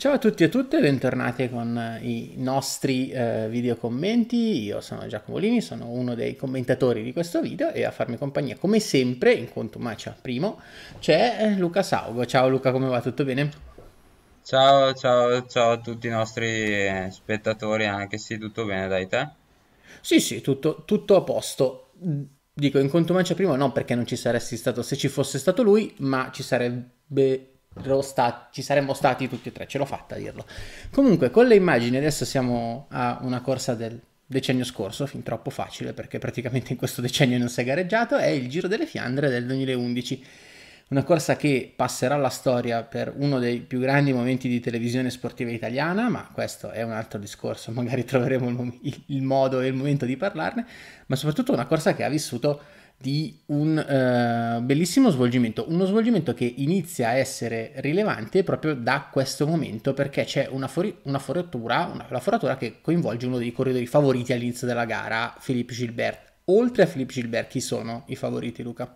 Ciao a tutti e a tutte, bentornati con eh, i nostri eh, video commenti. Io sono Giacomo Lini, sono uno dei commentatori di questo video e a farmi compagnia, come sempre, in contumacia primo, c'è eh, Luca Saugo. Ciao Luca, come va? Tutto bene? Ciao, ciao, ciao a tutti i nostri spettatori, anche se tutto bene dai te? Sì, sì, tutto, tutto a posto. Dico in contumacia primo non perché non ci saresti stato se ci fosse stato lui, ma ci sarebbe ci saremmo stati tutti e tre, ce l'ho fatta a dirlo. Comunque, con le immagini adesso siamo a una corsa del decennio scorso, fin troppo facile perché praticamente in questo decennio non si è gareggiato, è il Giro delle Fiandre del 2011. Una corsa che passerà alla storia per uno dei più grandi momenti di televisione sportiva italiana, ma questo è un altro discorso, magari troveremo il, il modo e il momento di parlarne, ma soprattutto una corsa che ha vissuto di un uh, bellissimo svolgimento, uno svolgimento che inizia a essere rilevante proprio da questo momento perché c'è una, fori- una foratura, una, la foratura che coinvolge uno dei corridori favoriti all'inizio della gara, Philippe Gilbert. Oltre a Philippe Gilbert, chi sono i favoriti, Luca?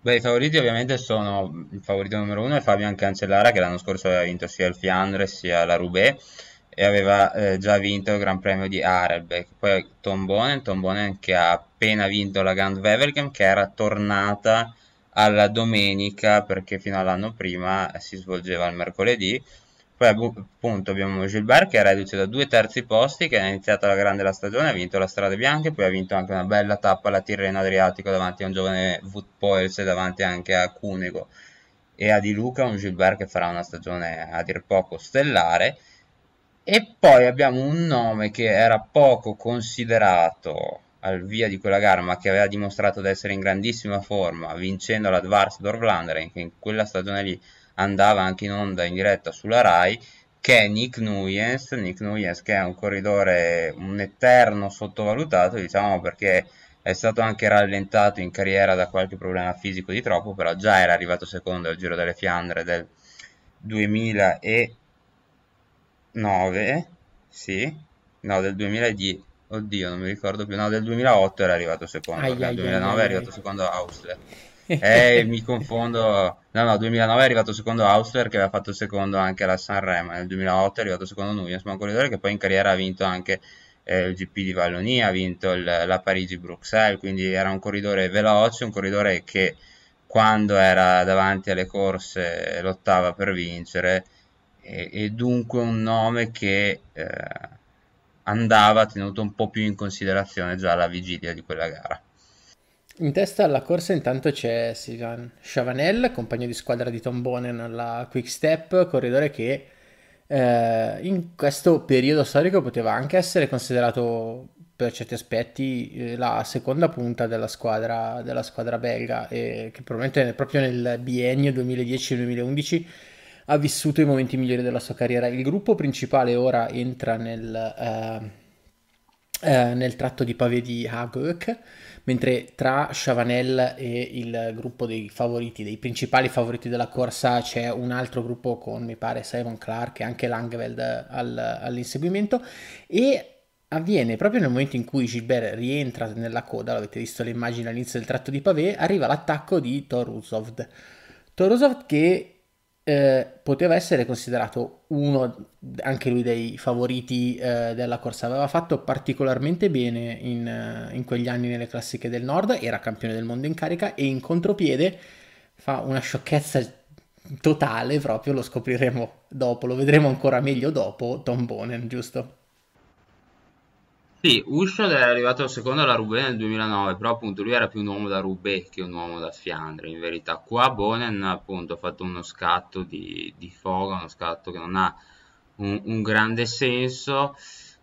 Beh, i favoriti ovviamente sono il favorito numero uno è Fabian Cancellara che l'anno scorso aveva vinto sia il Fiandre sia la Roubaix e aveva eh, già vinto il Gran Premio di Arelbeck. Poi Tom Bonen, Tom Bonen che ha appena vinto la Gand Wevelgem che era tornata alla domenica perché fino all'anno prima si svolgeva il mercoledì. Poi appunto abbiamo Gilbert che è reduce da due terzi posti, che ha iniziato la grande la stagione, ha vinto la Strade Bianche, poi ha vinto anche una bella tappa alla Tirreno Adriatico davanti a un giovane Wout Poels e davanti anche a Cunego e a Di Luca, un Gilbert che farà una stagione a dir poco stellare e poi abbiamo un nome che era poco considerato al via di quella gara, ma che aveva dimostrato di essere in grandissima forma, vincendo la Dvarsdorf Vlaanderen, che in quella stagione lì andava anche in onda in diretta sulla Rai, che è Nick Nuyens, Nick Nuyens che è un corridore, un eterno sottovalutato, diciamo perché è stato anche rallentato in carriera da qualche problema fisico di troppo, però già era arrivato secondo al Giro delle Fiandre del 2000 e 9, sì, no, del 2010, oddio, non mi ricordo più, no, del 2008 era arrivato secondo, Ai, nel ai, ai, 2009 è arrivato ai. secondo Ausler. Eh, mi confondo, no, no, 2009 è arrivato secondo Ausler che aveva fatto secondo anche alla Sanremo, nel 2008 è arrivato secondo Nuyens, ma un corridore che poi in carriera ha vinto anche eh, il GP di Wallonia, ha vinto il- la Parigi-Bruxelles, quindi era un corridore veloce, un corridore che quando era davanti alle corse lottava per vincere e, e dunque un nome che eh, andava tenuto un po' più in considerazione già alla vigilia di quella gara. In testa alla corsa intanto c'è Sylvain Chavanel, compagno di squadra di Tom Bonen alla Quick Step, corridore che eh, in questo periodo storico poteva anche essere considerato per certi aspetti eh, la seconda punta della squadra, della squadra belga e che probabilmente proprio nel biennio 2010-2011 ha vissuto i momenti migliori della sua carriera. Il gruppo principale ora entra nel, eh, eh, nel tratto di pavé di Hagurk, mentre tra Chavanel e il gruppo dei favoriti, dei principali favoriti della corsa, c'è un altro gruppo con, mi pare, Simon Clark e anche Langveld al- all'inseguimento e avviene proprio nel momento in cui Gilbert rientra nella coda, l'avete visto le immagini all'inizio del tratto di pavé, arriva l'attacco di Toruzov. Toruzov che eh, poteva essere considerato uno anche lui dei favoriti eh, della corsa. Aveva fatto particolarmente bene in, eh, in quegli anni nelle classiche del nord, era campione del mondo in carica e in contropiede fa una sciocchezza totale, proprio lo scopriremo dopo, lo vedremo ancora meglio dopo, Tom Bonen, giusto? Sì, Ushod è arrivato secondo alla Roubaix nel 2009, però appunto lui era più un uomo da Roubaix che un uomo da Fiandre, in verità. Qua Bonen appunto ha fatto uno scatto di, di foga, uno scatto che non ha un, un grande senso.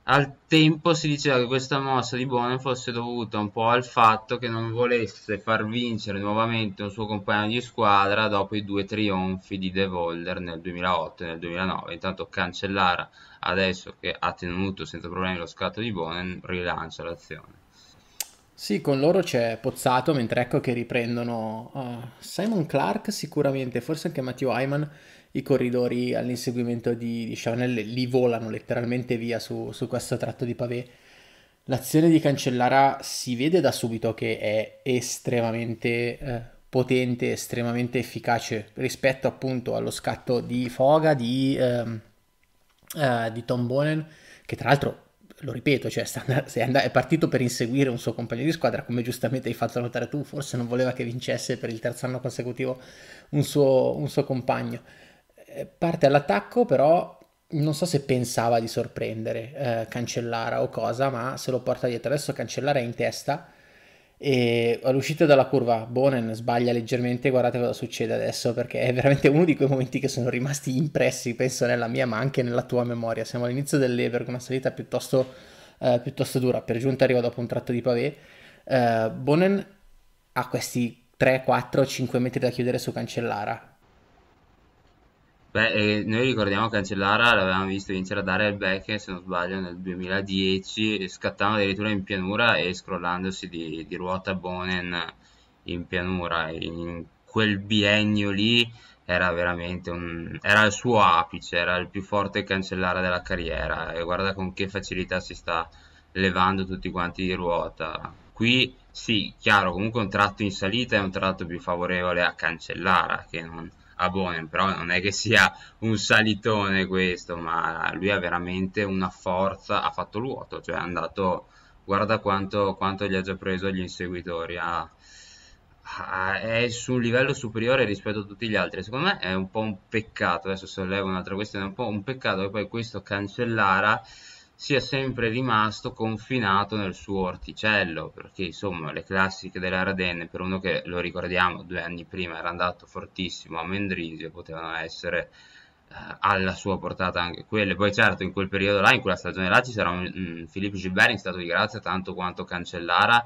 Al tempo si diceva che questa mossa di Bonen fosse dovuta un po' al fatto che non volesse far vincere nuovamente un suo compagno di squadra dopo i due trionfi di De Volder nel 2008 e nel 2009. Intanto Cancellara, adesso che ha tenuto senza problemi lo scatto di Bonen, rilancia l'azione. Sì, con loro c'è Pozzato, mentre ecco che riprendono eh, Simon Clark sicuramente, forse anche Matteo Ayman, i corridori all'inseguimento di, di Chavanel, li volano letteralmente via su, su questo tratto di pavé. L'azione di Cancellara si vede da subito che è estremamente eh, potente, estremamente efficace rispetto appunto allo scatto di Foga, di, ehm, eh, di Tom Bonen, che tra l'altro, lo ripeto, cioè è partito per inseguire un suo compagno di squadra, come giustamente hai fatto notare tu, forse non voleva che vincesse per il terzo anno consecutivo un suo, un suo compagno. Eh, parte all'attacco, però non so se pensava di sorprendere eh, Cancellara o cosa, ma se lo porta dietro. Adesso Cancellara è in testa e all'uscita dalla curva Bonen sbaglia leggermente. Guardate cosa succede adesso perché è veramente uno di quei momenti che sono rimasti impressi, penso nella mia, ma anche nella tua memoria. Siamo all'inizio dell'Ever una salita piuttosto, eh, piuttosto dura. Per giunta arriva dopo un tratto di pavé. Eh, Bonen ha questi 3, 4, 5 metri da chiudere su Cancellara Beh, eh, noi ricordiamo Cancellara, l'avevamo visto vincere a Daryl Beck, se non sbaglio, nel 2010, scattando addirittura in pianura e scrollandosi di, di ruota Bonen in pianura. In quel biennio lì era veramente un... era il suo apice, era il più forte Cancellara della carriera e guarda con che facilità si sta levando tutti quanti di ruota. Qui sì, chiaro, comunque un tratto in salita è un tratto più favorevole a Cancellara che non a Bonen, però non è che sia un salitone questo, ma lui ha veramente una forza, ha fatto vuoto, cioè è andato, guarda quanto, quanto gli ha già preso gli inseguitori, ha, ha, è su un livello superiore rispetto a tutti gli altri, secondo me è un po' un peccato, adesso sollevo un'altra questione, è un po' un peccato che poi questo Cancellara sia sempre rimasto confinato nel suo orticello, perché insomma le classiche delle Ardenne, per uno che lo ricordiamo due anni prima era andato fortissimo a Mendrisio, potevano essere eh, alla sua portata anche quelle. Poi certo in quel periodo là, in quella stagione là, ci sarà un, Filippo Gilbert in stato di grazia tanto quanto Cancellara,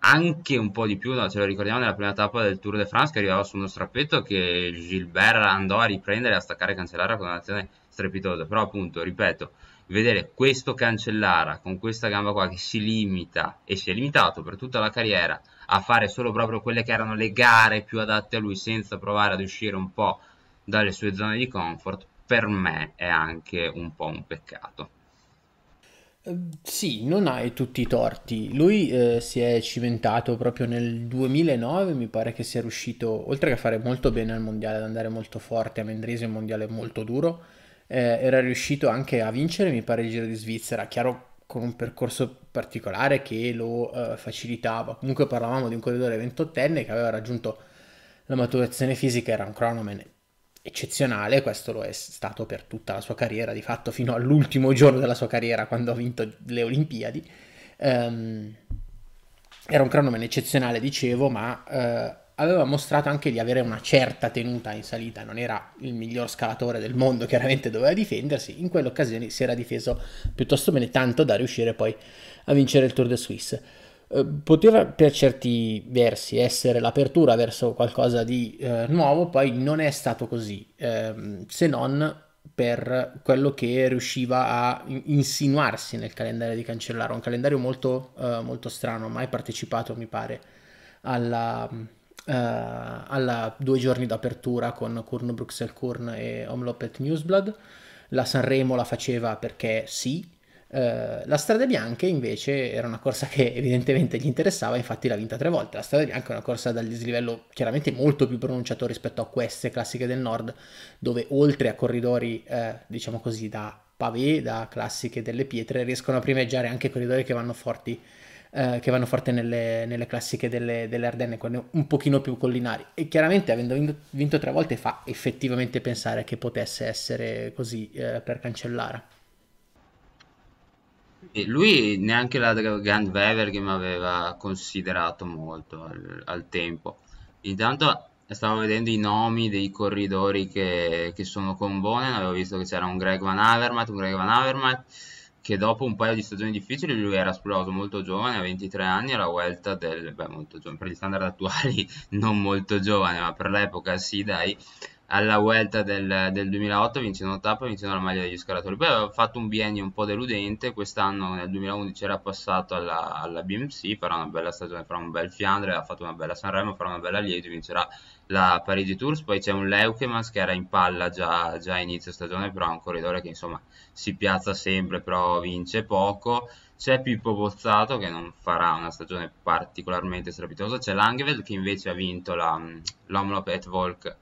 anche un po' di più, no? ce lo ricordiamo nella prima tappa del Tour de France che arrivava su uno strappetto che Gilbert andò a riprendere a staccare Cancellara con un'azione strepitosa, però appunto, ripeto, vedere questo Cancellara con questa gamba qua che si limita e si è limitato per tutta la carriera a fare solo proprio quelle che erano le gare più adatte a lui senza provare ad uscire un po' dalle sue zone di comfort, per me è anche un po' un peccato. Eh, sì, non hai tutti i torti. Lui eh, si è cimentato proprio nel 2009, mi pare che sia riuscito, oltre che a fare molto bene al mondiale, ad andare molto forte a Mendrese, un mondiale molto duro, eh, era riuscito anche a vincere, mi pare, il Giro di Svizzera, chiaro con un percorso particolare che lo eh, facilitava. Comunque parlavamo di un corridore 28enne che aveva raggiunto la maturazione fisica, era un cronoman eccezionale, questo lo è stato per tutta la sua carriera, di fatto fino all'ultimo giorno della sua carriera quando ha vinto le Olimpiadi. Um, era un cronoman eccezionale, dicevo, ma uh, aveva mostrato anche di avere una certa tenuta in salita, non era il miglior scalatore del mondo, chiaramente doveva difendersi, in quelle occasioni si era difeso piuttosto bene, tanto da riuscire poi a vincere il Tour de Suisse. Eh, poteva per certi versi essere l'apertura verso qualcosa di eh, nuovo, poi non è stato così, eh, se non per quello che riusciva a insinuarsi nel calendario di Cancellara, un calendario molto, eh, molto strano, mai partecipato mi pare alla, eh, alla due giorni d'apertura con Kurn Bruxelles Kurn e Omlopet Newsblad. La Sanremo la faceva perché sì. Uh, la Strade Bianche invece era una corsa che evidentemente gli interessava, infatti l'ha vinta tre volte. La Strade Bianche è una corsa dal dislivello chiaramente molto più pronunciato rispetto a queste classiche del nord, dove oltre a corridori, eh, diciamo così, da pavé, da classiche delle pietre, riescono a primeggiare anche corridori che vanno forti eh, che vanno forte nelle, nelle classiche delle, delle, Ardenne, un pochino più collinari. E chiaramente avendo vinto, vinto tre volte fa effettivamente pensare che potesse essere così eh, per Cancellara. E lui neanche la Grand Weber che mi aveva considerato molto al, al tempo. Intanto stavo vedendo i nomi dei corridori che, che sono con Bonen, avevo visto che c'era un Greg Van Avermaet, un Greg Van Avermaet che dopo un paio di stagioni difficili lui era esploso molto giovane, a 23 anni, alla Vuelta del... beh, molto giovane, per gli standard attuali non molto giovane, ma per l'epoca sì, dai, alla Vuelta del, del 2008 vincendo una tappa, vincendo la maglia degli scalatori. Poi aveva fatto un biennio un po' deludente, quest'anno nel 2011 era passato alla, alla BMC, farà una bella stagione, farà un bel Fiandre, ha fatto una bella Sanremo, farà una bella Liegi, vincerà la Parigi Tours, poi c'è un Leukemans che era in palla già, già a inizio stagione, però è un corridore che insomma si piazza sempre, però vince poco. C'è Pippo Bozzato che non farà una stagione particolarmente strepitosa, c'è Langeveld che invece ha vinto la, l'Omlop et Volk,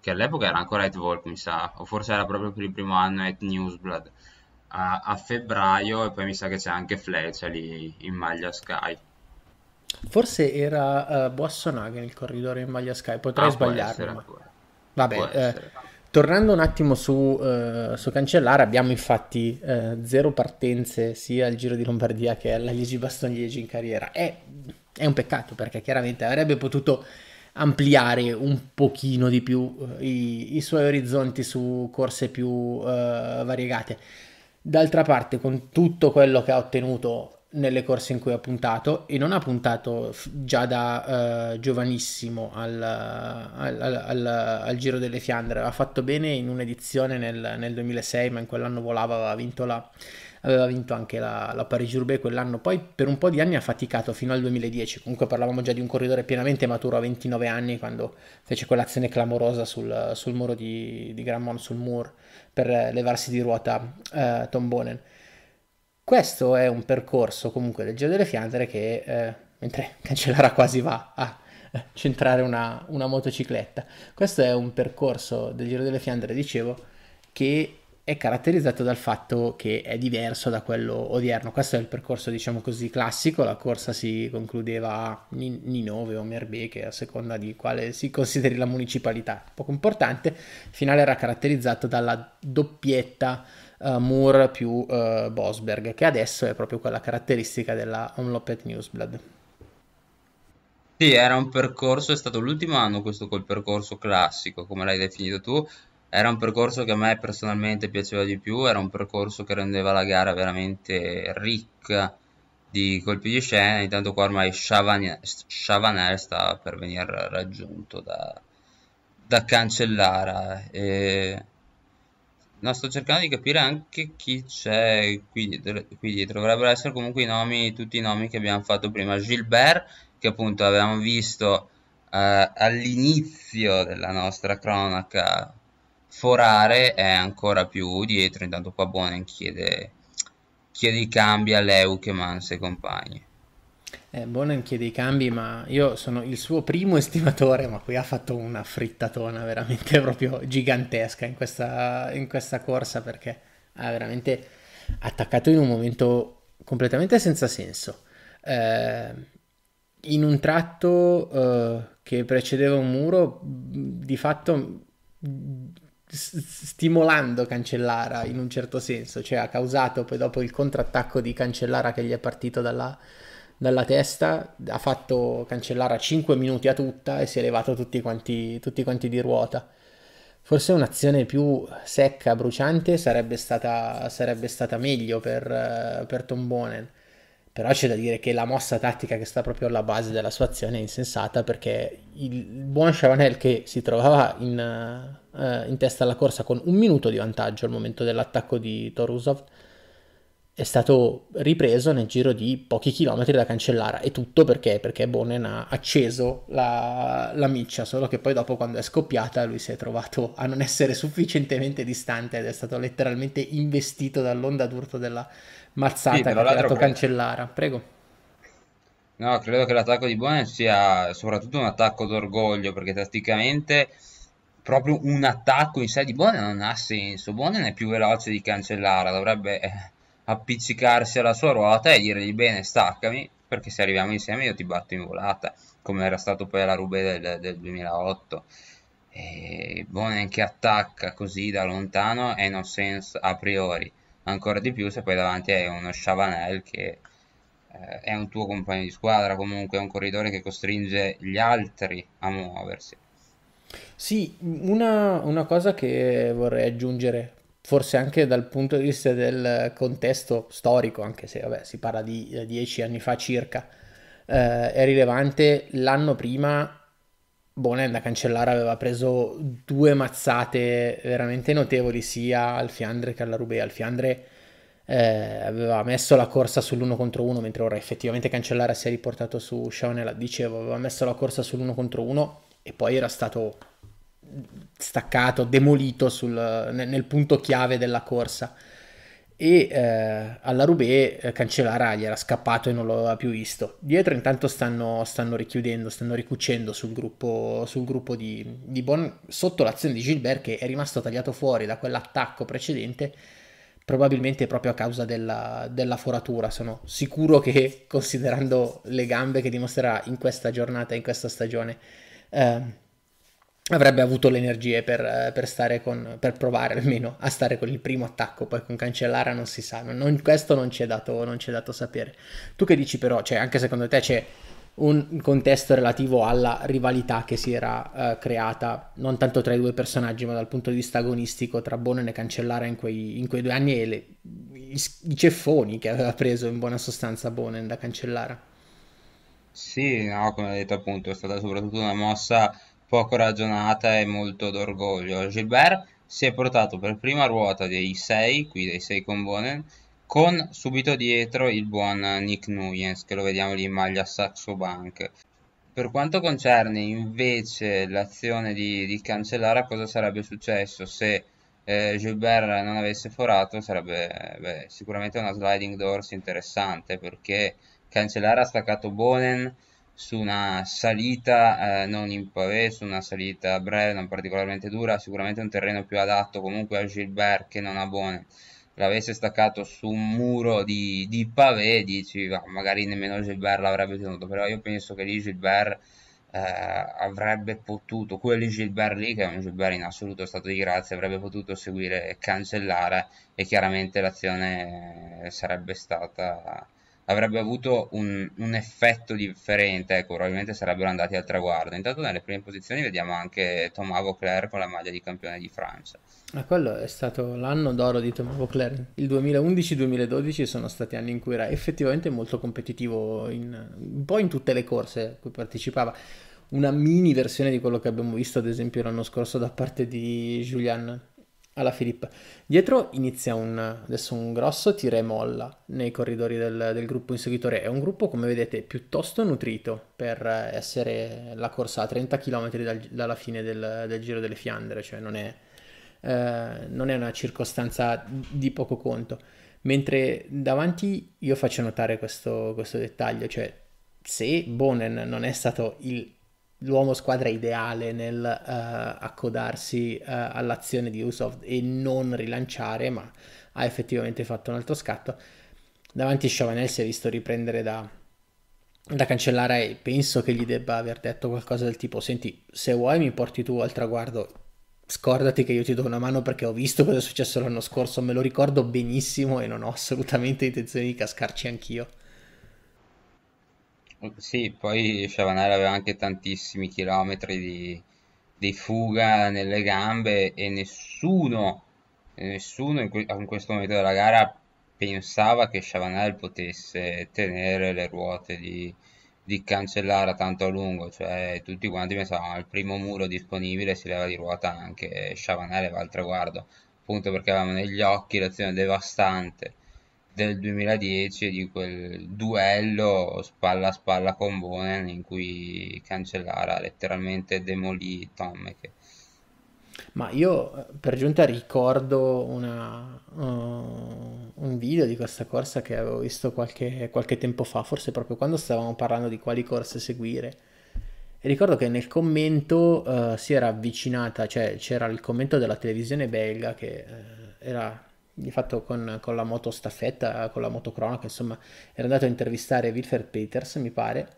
che all'epoca era ancora et Volk mi sa, o forse era proprio per il primo anno et Newsblad, a, a febbraio e poi mi sa che c'è anche Fleccia lì in maglia Sky. Forse era uh, Boissonaghen il corridore in maglia Sky, potrei Ah, sbagliarmi. ma- Vabbè, eh, tornando un attimo su, eh, su Cancellara, abbiamo infatti eh, zero partenze sia al Giro di Lombardia che alla Liegi-Bastogne-Liegi in carriera. È, è un peccato perché chiaramente avrebbe potuto ampliare un pochino di più eh, i, i suoi orizzonti su corse più eh, variegate. D'altra parte, con tutto quello che ha ottenuto nelle corse in cui ha puntato, e non ha puntato già da eh, giovanissimo al, al- al- al- Giro delle Fiandre, ha fatto bene in un'edizione nel, nel 2006, ma in quell'anno volava, aveva vinto, la, aveva vinto anche la, la Parigi-Roubaix quell'anno, poi per un po' di anni ha faticato fino al 2010, comunque parlavamo già di un corridore pienamente maturo a 29 anni quando fece quell'azione clamorosa sul, sul muro di, di Grammont, sul Moor per eh, levarsi di ruota eh, Tom Bonen. Questo è un percorso comunque del Giro delle Fiandre che, eh, mentre Cancellara quasi va a eh, centrare una, una motocicletta, questo è un percorso del Giro delle Fiandre, dicevo, che è caratterizzato dal fatto che è diverso da quello odierno. Questo è il percorso, diciamo così, classico. La corsa si concludeva a Ni- Ninove o Merbeche, a seconda di quale si consideri la municipalità. Poco importante. Il finale era caratterizzato dalla doppietta eh, Moore più eh, Bosberg, che adesso è proprio quella caratteristica della Omlopet Newsblad. Sì, era un percorso, è stato l'ultimo anno questo col percorso classico, come l'hai definito tu. Era un percorso che a me personalmente piaceva di più, era un percorso che rendeva la gara veramente ricca di colpi di scena. Intanto qua ormai Chavanel, Chavanel stava per venire raggiunto da, da Cancellara. E... No, sto cercando di capire anche chi c'è qui dietro, qui dietro. Dovrebbero essere comunque i nomi, tutti i nomi che abbiamo fatto prima. Gilbert, che appunto avevamo visto eh, all'inizio della nostra cronaca forare, è ancora più dietro. Intanto qua Bonen chiede, chiede i cambi a Leukemans e compagni. Eh, Bonen chiede i cambi, ma io sono il suo primo estimatore, ma qui ha fatto una frittatona veramente proprio gigantesca in questa, in questa corsa perché ha veramente attaccato in un momento completamente senza senso. Eh, in un tratto eh, che precedeva un muro, di fatto stimolando Cancellara in un certo senso, cioè ha causato poi dopo il contrattacco di Cancellara che gli è partito dalla, dalla testa, ha fatto Cancellara 5 minuti a tutta e si è levato tutti quanti, tutti quanti di ruota. Forse un'azione più secca, bruciante sarebbe stata, sarebbe stata meglio per, eh, per Tom Bonen. Però c'è da dire che la mossa tattica che sta proprio alla base della sua azione è insensata perché il buon Chavanel che si trovava in, eh, in testa alla corsa con un minuto di vantaggio al momento dell'attacco di Torusov è stato ripreso nel giro di pochi chilometri da Cancellara e tutto perché? Perché Bonen ha acceso la, la miccia, solo che poi dopo quando è scoppiata lui si è trovato a non essere sufficientemente distante ed è stato letteralmente investito dall'onda d'urto della Sì, mazzata che tra ha credo. Cancellara. Prego. No, credo che l'attacco di Bonen sia soprattutto un attacco d'orgoglio, perché tatticamente proprio un attacco in sé di Bonen non ha senso. Bonen è più veloce di Cancellara, dovrebbe eh, appiccicarsi alla sua ruota e dirgli bene, staccami, perché se arriviamo insieme io ti batto in volata, come era stato poi alla Roubaix del, del 2008. E Bonen che attacca così da lontano è no sense a priori, ancora di più se poi davanti hai uno Chavanel che eh, è un tuo compagno di squadra, comunque è un corridore che costringe gli altri a muoversi. Sì, una, una cosa che vorrei aggiungere, forse anche dal punto di vista del contesto storico, anche se vabbè, si parla di eh, dieci anni fa circa, eh, è rilevante. L'anno prima Bonen da Cancellara aveva preso due mazzate veramente notevoli sia al Fiandre che alla Roubaix. Al Fiandre eh, aveva messo la corsa sull'uno contro uno, mentre ora effettivamente Cancellara si è riportato su Chavanel. Dicevo, aveva messo la corsa sull'uno contro uno e poi era stato staccato, demolito sul, nel, nel punto chiave della corsa e eh, alla Roubaix eh, Cancellara gli era scappato e non lo aveva più visto. Dietro intanto stanno, stanno richiudendo, stanno ricucendo sul gruppo, sul gruppo di, di Bon sotto l'azione di Gilbert che è rimasto tagliato fuori da quell'attacco precedente probabilmente proprio a causa della, della foratura. Sono sicuro che considerando le gambe che dimostrerà in questa giornata, in questa stagione, eh, avrebbe avuto le energie per, eh, per, stare con, per provare almeno a stare con il primo attacco, poi con Cancellara non si sa, non, questo non ci, è dato, non ci è dato sapere. Tu che dici però, cioè, anche secondo te c'è un contesto relativo alla rivalità che si era uh, creata non tanto tra i due personaggi ma dal punto di vista agonistico tra Bonen e Cancellara in quei, in quei due anni e le, i, i, ceffoni che aveva preso in buona sostanza Bonen da Cancellara. Sì, no, come hai detto appunto è stata soprattutto una mossa poco ragionata e molto d'orgoglio. Gilbert si è portato per prima ruota dei 6, qui dei 6 con Bonen, con subito dietro il buon Nick Nuyens, che lo vediamo lì in maglia Saxo Bank. Per quanto concerne invece l'azione di, di Cancellara, cosa sarebbe successo se eh, Gilbert non avesse forato? Sarebbe beh, sicuramente una sliding doors interessante perché Cancellara ha staccato Bonen su una salita eh, non in pavé, su una salita breve, non particolarmente dura, sicuramente un terreno più adatto comunque a Gilbert che non a Bonen. L'avesse staccato su un muro di, di pavé, dici va, magari nemmeno Gilbert l'avrebbe tenuto, però io penso che lì Gilbert eh, avrebbe potuto, quello di Gilbert lì, che è un Gilbert in assoluto stato di grazia, avrebbe potuto seguire e cancellare e chiaramente l'azione sarebbe stata avrebbe avuto un, un effetto differente, ecco, probabilmente sarebbero andati al traguardo. Intanto nelle prime posizioni vediamo anche Thomas Vauclair con la maglia di campione di Francia. Ma quello è stato l'anno d'oro di Thomas Vauclair. Il 2011-2012 sono stati anni in cui era effettivamente molto competitivo in, un po' in tutte le corse a cui partecipava. Una mini versione di quello che abbiamo visto ad esempio l'anno scorso da parte di Julian alla Filippa. Dietro inizia un, adesso un grosso tira e molla nei corridori del, del, gruppo inseguitore. È un gruppo, come vedete, piuttosto nutrito per essere la corsa a 30 km dal, dalla fine del, del, Giro delle Fiandre, cioè non è, eh, non è una circostanza di poco conto. Mentre davanti io faccio notare questo, questo dettaglio, cioè se Bonen non è stato il l'uomo squadra ideale nel uh, accodarsi uh, all'azione di Usoft e non rilanciare, ma ha effettivamente fatto un altro scatto. Davanti Chavanel si è visto riprendere da, da cancellare e penso che gli debba aver detto qualcosa del tipo senti se vuoi mi porti tu al traguardo scordati che io ti do una mano perché ho visto cosa è successo l'anno scorso me lo ricordo benissimo e non ho assolutamente intenzione di cascarci anch'io sì, poi Chavanel aveva anche tantissimi chilometri di, di fuga nelle gambe e nessuno, nessuno in, que- in questo momento della gara pensava che Chavanel potesse tenere le ruote di, di Cancellara tanto a lungo, cioè tutti quanti pensavano al primo muro disponibile si leva di ruota anche Chavanel e va al traguardo, appunto perché avevamo negli occhi l'azione devastante del 2010 e di quel duello spalla a spalla con Bonen in cui Cancellara letteralmente demolì Tommeke. Ma io per giunta ricordo una, uh, un video di questa corsa che avevo visto qualche, qualche tempo fa, forse proprio quando stavamo parlando di quali corse seguire. E ricordo che nel commento uh, si era avvicinata, cioè c'era il commento della televisione belga che uh, era di fatto con, con la moto staffetta, con la motocronaca, insomma, era andato a intervistare Wilfred Peters, mi pare,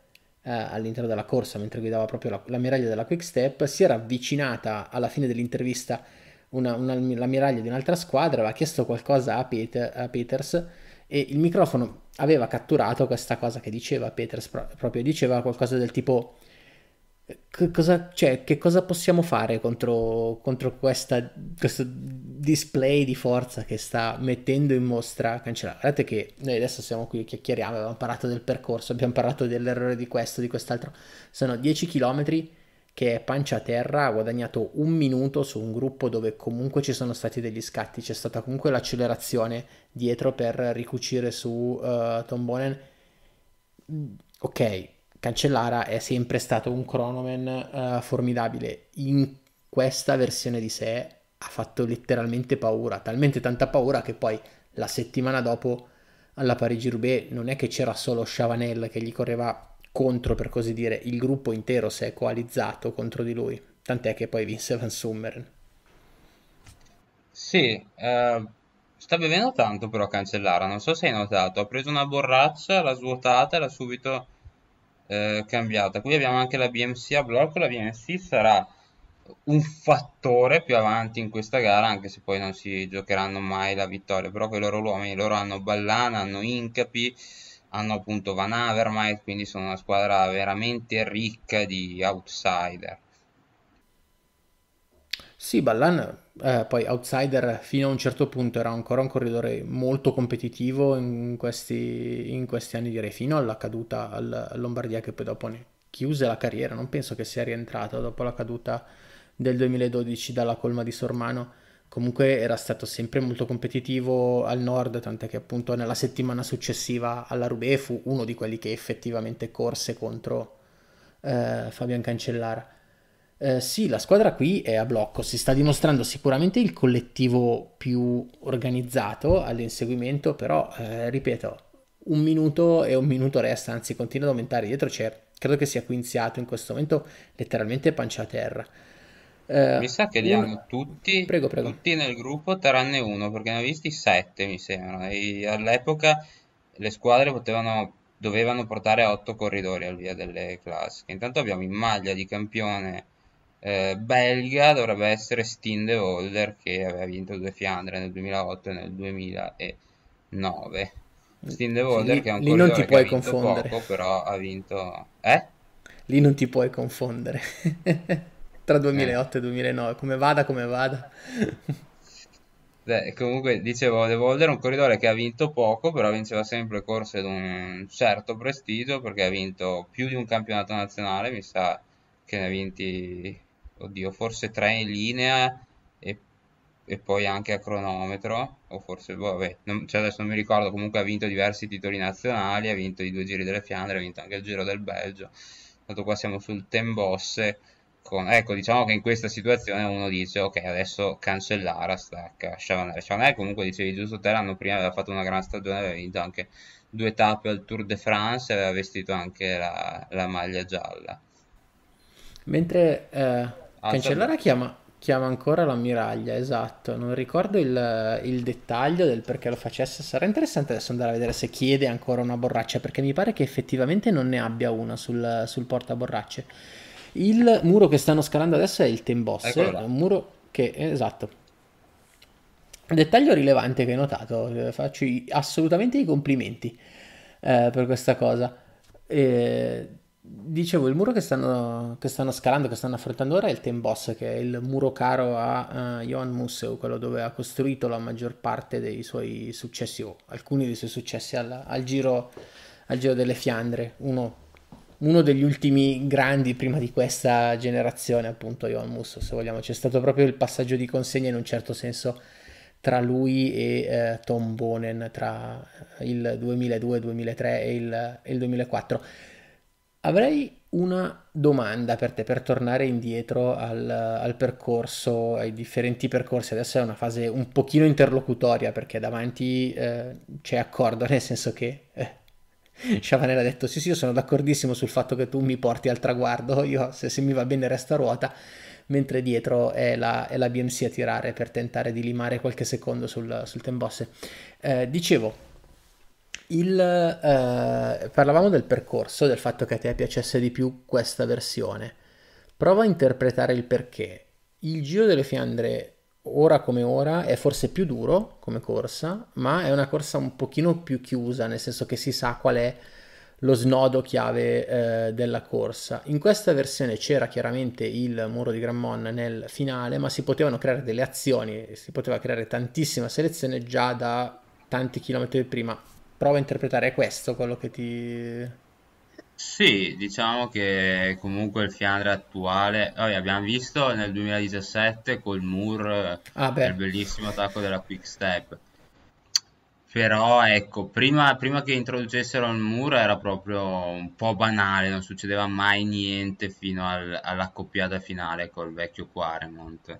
eh, all'interno della corsa, mentre guidava proprio la, l'ammiraglia della Quick Step, si era avvicinata alla fine dell'intervista una, una, l'ammiraglia di un'altra squadra, aveva chiesto qualcosa a, Peter, a Peters e il microfono aveva catturato questa cosa che diceva Peters, proprio diceva qualcosa del tipo che cosa, cioè, che cosa possiamo fare contro, contro questa, questo display di forza che sta mettendo in mostra Cancellara? Guardate che noi adesso siamo qui, chiacchieriamo, abbiamo parlato del percorso, abbiamo parlato dell'errore di questo, di quest'altro. Sono 10 km che è pancia a terra, ha guadagnato un minuto su un gruppo dove comunque ci sono stati degli scatti, c'è stata comunque l'accelerazione dietro per ricucire su uh, Tom Bonen. Ok, Cancellara è sempre stato un cronoman uh, formidabile. In questa versione di sé ha fatto letteralmente paura, talmente tanta paura che poi la settimana dopo alla Parigi-Roubaix non è che c'era solo Chavanel che gli correva contro, per così dire, il gruppo intero si è coalizzato contro di lui, tant'è che poi vinse Van Summeren. Sì, eh, sta bevendo tanto però Cancellara, non so se hai notato, ha preso una borraccia, l'ha svuotata e l'ha subito eh, cambiata. Qui abbiamo anche la BMC a blocco, la BMC sarà un fattore più avanti in questa gara, anche se poi non si giocheranno mai la vittoria, però con i loro uomini, loro hanno Ballana, hanno Incapi, hanno appunto Van Avermaet, quindi sono una squadra veramente ricca di outsider. Sì, Ballan eh, poi outsider fino a un certo punto era ancora un corridore molto competitivo in questi, in questi anni direi fino alla caduta al Lombardia che poi dopo ne chiuse la carriera, non penso che sia rientrato dopo la caduta del 2012 dalla colma di Sormano. Comunque era stato sempre molto competitivo al nord, tant'è che appunto nella settimana successiva alla Roubaix fu uno di quelli che effettivamente corse contro eh, Fabian Cancellara. Eh, sì, la squadra qui è a blocco, si sta dimostrando sicuramente il collettivo più organizzato all'inseguimento, però eh, ripeto, un minuto e un minuto resta, anzi continua ad aumentare. Dietro c'è, credo che sia Quinziato in questo momento letteralmente pancia a terra. Eh, mi sa che li hanno tutti, prego, prego. tutti nel gruppo tranne uno, perché ne ho visti sette mi sembra. E all'epoca le squadre potevano, dovevano portare otto corridori al via delle classiche. Intanto abbiamo in maglia di campione eh, belga, dovrebbe essere Steen de Volder che aveva vinto due Fiandre nel 2008 e nel 2009. Steen de Volder che è un corridore non ti puoi confondere. poco, però ha vinto... Eh? Lì non ti puoi confondere. tra 2008 eh. e 2009, come vada, come vada. Beh, comunque dicevo, De Volder è un corridore che ha vinto poco, però vinceva sempre corse di un certo prestigio perché ha vinto più di un campionato nazionale, mi sa che ne ha vinti, oddio, forse tre in linea e, e poi anche a cronometro, o forse, boh, vabbè, non, cioè adesso non mi ricordo, comunque ha vinto diversi titoli nazionali, ha vinto i due giri delle Fiandre, ha vinto anche il Giro del Belgio. Tanto qua siamo sul Tembosse con, ecco, diciamo che in questa situazione uno dice, ok, adesso cancellara, stacca Chavanel. Chavanel comunque dicevi giusto te l'anno prima aveva fatto una gran stagione, aveva vinto anche due tappe al Tour de France aveva vestito anche la, la maglia gialla. Mentre eh, Cancellara chiama, chiama, ancora l'ammiraglia, esatto, non ricordo il, il, dettaglio del perché lo facesse, sarà interessante adesso andare a vedere se chiede ancora una borraccia, perché mi pare che effettivamente non ne abbia una sul, sul portaborracce. Il muro che stanno scalando adesso è il Temboss, è un muro che, esatto, dettaglio rilevante che hai notato, eh, faccio assolutamente i complimenti eh, per questa cosa. Eh, dicevo, il muro che stanno, che stanno, scalando, che stanno affrontando ora è il Temboss, che è il muro caro a uh, Johan Musseu, quello dove ha costruito la maggior parte dei suoi successi, o alcuni dei suoi successi al, al, giro, al giro delle Fiandre, uno uno degli ultimi grandi prima di questa generazione, appunto Johan Musso, se vogliamo. C'è stato proprio il passaggio di consegna in un certo senso tra lui e eh, Tom Bonen tra il 2002, 2003 e il, il 2004. Avrei una domanda per te per tornare indietro al, al, percorso, ai differenti percorsi. Adesso è una fase un pochino interlocutoria perché davanti eh, c'è accordo, nel senso che eh, Chavanel ha detto sì sì io sono d'accordissimo sul fatto che tu mi porti al traguardo, io se, se mi va bene resto a ruota, mentre dietro è la, è la, BMC a tirare per tentare di limare qualche secondo sul, sul Tembosse. Eh, dicevo, il, eh, parlavamo del percorso, del fatto che a te piacesse di più questa versione. Prova a interpretare il perché. Il Giro delle Fiandre ora come ora è forse più duro come corsa, ma è una corsa un pochino più chiusa, nel senso che si sa qual è lo snodo chiave eh, della corsa. In questa versione c'era chiaramente il muro di Grammon nel finale, ma si potevano creare delle azioni, si poteva creare tantissima selezione già da tanti chilometri prima. Prova a interpretare questo quello che ti sì, diciamo che comunque il Fiandre attuale, oh, abbiamo visto nel 2017 col Moore, ah, il bellissimo attacco della Quick Step. Però ecco, prima, prima che introducessero il muro era proprio un po' banale, non succedeva mai niente fino al- all'accoppiata finale col vecchio Quaremont.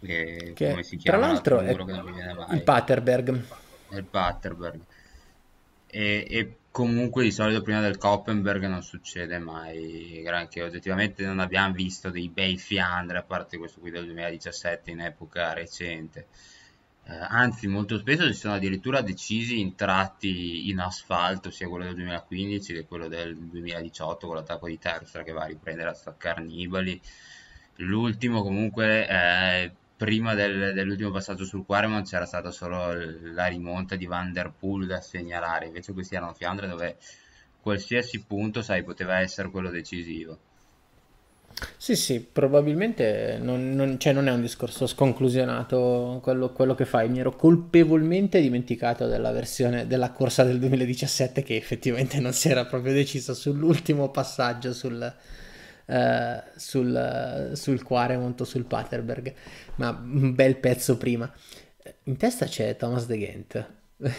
Che, come che si tra chiama l'altro l'altro è che non mi viene il mai? Paterberg. È il Paterberg. E, e comunque di solito prima del Koppenberg non succede mai granché. Oggettivamente non abbiamo visto dei bei Fiandre, a parte questo qui del 2017 in epoca recente. Eh, anzi, molto spesso si sono addirittura decisi in tratti in asfalto, sia quello del 2015 che quello del 2018 con l'attacco di Terpstra che va a riprendere a staccare Nibali. L'ultimo comunque, eh, prima del- dell'ultimo passaggio sul Quaremont c'era stata solo la rimonta di Van Der Poel da segnalare, invece questi erano Fiandre dove qualsiasi punto, sai, poteva essere quello decisivo. Sì, sì, probabilmente non, non- cioè non è un discorso sconclusionato quello, quello che fai. Mi ero colpevolmente dimenticato della versione della corsa del 2017 che effettivamente non si era proprio deciso sull'ultimo passaggio sul, eh, sul, sul Quaremont o sul Paterberg, ma un bel pezzo prima. In testa c'è Thomas De Gendt. Il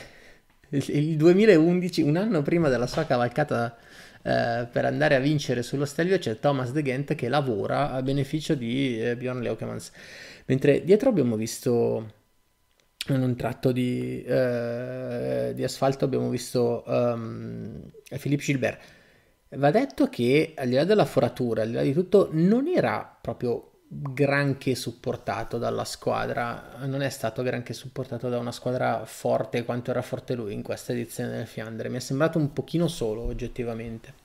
il 2011, un anno prima della sua cavalcata eh, per andare a vincere sullo Stelvio, c'è Thomas De Gendt che lavora a beneficio di eh, Bjorn Leukemans. Mentre dietro abbiamo visto in un tratto di, eh, di asfalto abbiamo visto ehm, Philippe Gilbert. Va detto che al di là della foratura, al di là di tutto, non era proprio granché supportato dalla squadra, non è stato granché supportato da una squadra forte quanto era forte lui in questa edizione del Fiandre. Mi è sembrato un pochino solo, oggettivamente.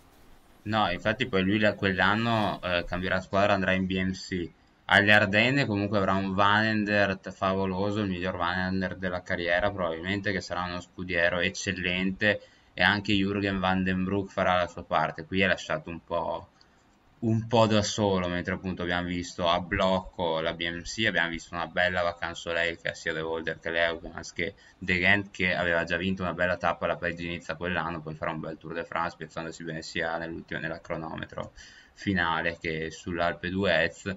No, infatti poi lui da quell'anno eh, cambierà squadra, andrà in BMC. Alle Ardenne comunque avrà un Van Aert favoloso, il miglior Van Aert della carriera probabilmente, che sarà uno scudiero eccellente e anche Jürgen van den Broek farà la sua parte. Qui è lasciato un po', un po' da solo, mentre appunto abbiamo visto a blocco la BMC, abbiamo visto una bella Vacanze Soleil che sia De Volder che Leugans che De Gent che aveva già vinto una bella tappa alla Parigi Nizza quell'anno, poi farà un bel Tour de France piazzandosi bene sia nell'ultimo nella cronometro finale che sull'Alpe d'Huez.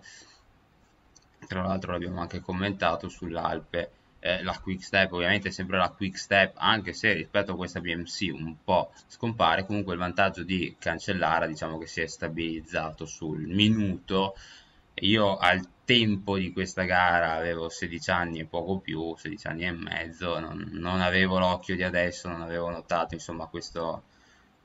Tra l'altro l'abbiamo anche commentato sull'Alpe, eh, la Quick Step, ovviamente sempre la Quick Step, anche se rispetto a questa BMC un po' scompare, comunque il vantaggio di Cancellara diciamo che si è stabilizzato sul minuto. Io al tempo di questa gara avevo 16 anni e poco più, 16 anni e mezzo, non, non avevo l'occhio di adesso, non avevo notato insomma questo,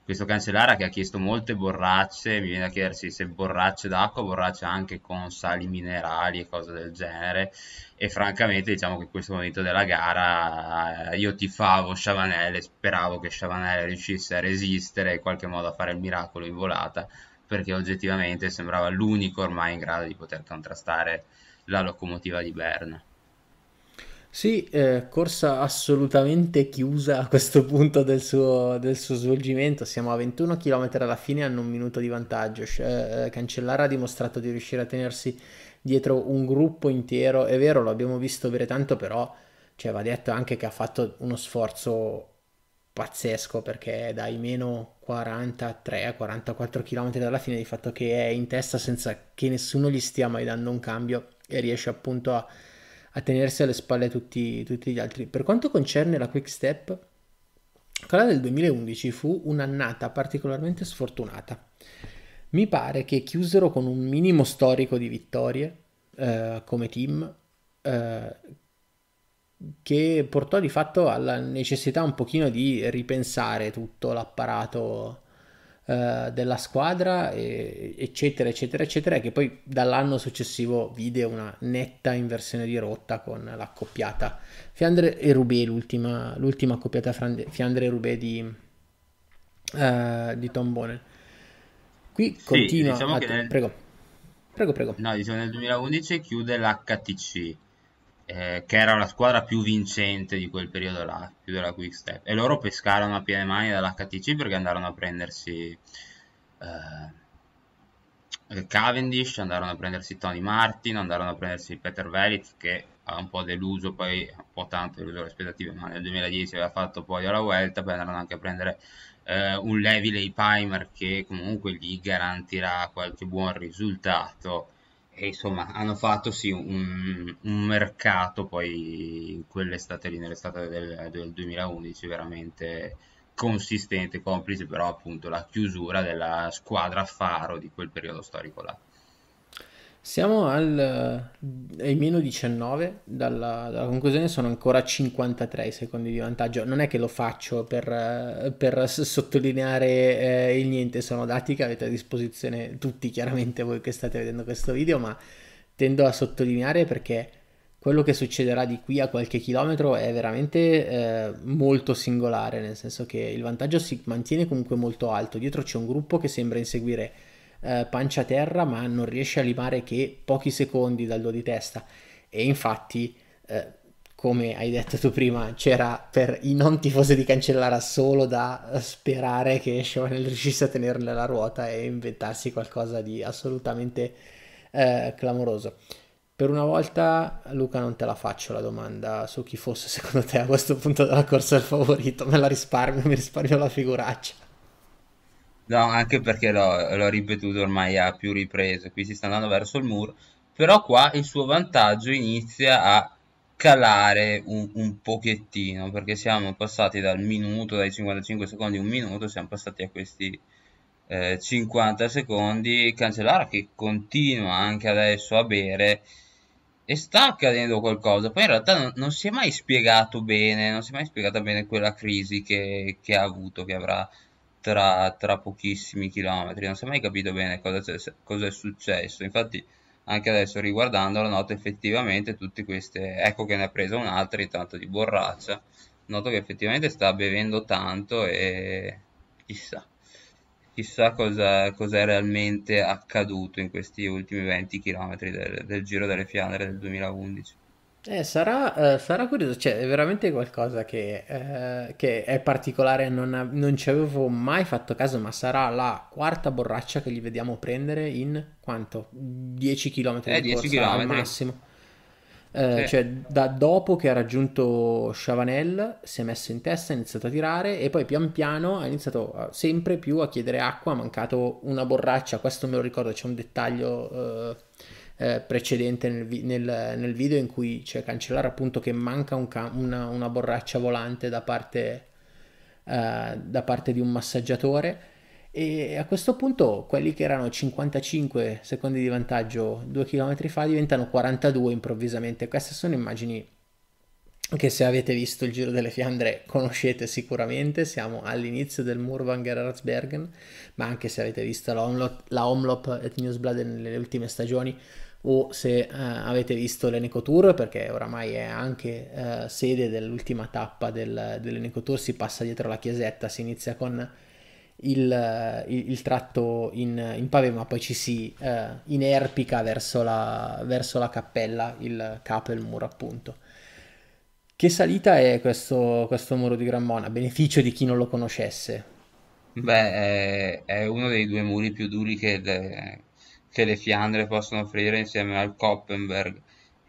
questo Cancellara che ha chiesto molte borracce, mi viene a chiedersi se borracce d'acqua, borracce anche con sali minerali e cose del genere. E francamente, diciamo che in questo momento della gara eh, io tifavo Chavanel e speravo che Chavanel riuscisse a resistere e in qualche modo a fare il miracolo in volata, perché oggettivamente sembrava l'unico ormai in grado di poter contrastare la locomotiva di Berna. Sì, eh, corsa assolutamente chiusa a questo punto del suo, del suo svolgimento. Siamo a 21 km alla fine, hanno un minuto di vantaggio. Sh- eh, Cancellara ha dimostrato di riuscire a tenersi dietro un gruppo intero. È vero, lo abbiamo visto bere tanto, però cioè, va detto anche che ha fatto uno sforzo pazzesco perché dai meno 43-44 km dalla fine di fatto che è in testa senza che nessuno gli stia mai dando un cambio e riesce appunto a, a tenersi alle spalle tutti, tutti gli altri. Per quanto concerne la Quick Step, quella del 2011 fu un'annata particolarmente sfortunata. Mi pare che chiusero con un minimo storico di vittorie eh, come team, eh, che portò di fatto alla necessità un pochino di ripensare tutto l'apparato eh, della squadra, e- eccetera, eccetera, eccetera, e che poi dall'anno successivo vide una netta inversione di rotta con l'accoppiata Fiandre e Roubaix, l'ultima, l'ultima accoppiata Fiandre e Roubaix di, eh, di Tom Bonen. Qui Sì, continua diciamo a... nel, Prego, prego, prego. no, diciamo nel 2011 chiude l'HTC. Eh, che era la squadra più vincente di quel periodo là, più della Quick Step. E loro pescarono a piene mani dall'HTC perché andarono a prendersi eh, Cavendish, andarono a prendersi Tony Martin, andarono a prendersi Peter Velez che ha un po' deluso, poi un po' tanto deluso le aspettative, ma nel 2010 aveva fatto poi alla Vuelta, poi andarono anche a prendere eh, un Levi Leipheimer che comunque gli garantirà qualche buon risultato e insomma hanno fatto sì un, un mercato poi quell'estate lì, nell'estate del, del 2011 veramente consistente, complice però appunto la chiusura della squadra faro di quel periodo storico là. Siamo al, ai meno 19 dalla, dalla conclusione, sono ancora 53 secondi di vantaggio. Non è che lo faccio per, per sottolineare eh, il niente, sono dati che avete a disposizione tutti, chiaramente voi che state vedendo questo video, ma tendo a sottolineare perché quello che succederà di qui a qualche chilometro è veramente eh, molto singolare, nel senso che il vantaggio si mantiene comunque molto alto. Dietro c'è un gruppo che sembra inseguire eh, pancia terra, ma non riesce a limare che pochi secondi dal do di testa. E infatti, eh, come hai detto tu prima, c'era per i non tifosi di Cancellara solo da sperare che Chauvel riuscisse a tenerle la ruota e inventarsi qualcosa di assolutamente eh, clamoroso. Per una volta, Luca, non te la faccio la domanda su chi fosse secondo te a questo punto della corsa il favorito. Me la risparmio, mi risparmio la figuraccia. No, anche perché l'ho, l'ho ripetuto ormai a più riprese, qui si sta andando verso il muro, però qua il suo vantaggio inizia a calare un, un pochettino, perché siamo passati dal minuto, dai 55 secondi, un minuto, siamo passati a questi eh, 50 secondi, Cancellara che continua anche adesso a bere e sta accadendo qualcosa, poi in realtà non, non si è mai spiegato bene, non si è mai spiegata bene quella crisi che, che ha avuto, che avrà tra, tra pochissimi chilometri. Non si è mai capito bene cosa, cosa è successo. Infatti, anche adesso riguardandolo, noto effettivamente tutte queste. Ecco che ne ha presa un'altra intanto di borraccia. Noto che effettivamente sta bevendo tanto e chissà. Chissà cosa, cosa è realmente accaduto in questi ultimi 20 km del, del Giro delle Fiandre del 2011. Eh, sarà, eh, sarà curioso, cioè è veramente qualcosa che, eh, che è particolare, non, non ci avevo mai fatto caso, ma sarà la quarta borraccia che gli vediamo prendere in quanto? 10 km Eh, di 10 corsa al km. massimo. Eh, cioè da dopo che ha raggiunto Chavanel si è messo in testa, ha iniziato a tirare e poi pian piano ha iniziato a- sempre più a chiedere acqua, ha mancato una borraccia, questo me lo ricordo, c'è un dettaglio eh, precedente nel, vi- nel- nel video in cui c'è Cancellara appunto che manca un ca- una, una borraccia volante da parte, eh, da parte di un massaggiatore e a questo punto quelli che erano 55 secondi di vantaggio 2 km fa diventano 42 improvvisamente. Queste sono immagini che se avete visto il Giro delle Fiandre conoscete sicuramente, siamo all'inizio del Murvanger Ratsbergen, ma anche se avete visto la Omlop, la Omlop et Newsblad nelle ultime stagioni o se eh, avete visto l'Eneco Tour, perché oramai è anche eh, sede dell'ultima tappa del, dell'Eneco Tour, si passa dietro la chiesetta, si inizia con il, il- il tratto in, in pave, ma poi ci si eh, inerpica verso la, verso la cappella, il Capelmur appunto. Che salita è questo, questo muro di Grammona? A beneficio di chi non lo conoscesse. Beh, è, uno dei due muri più duri che che le Fiandre possono offrire insieme al Koppenberg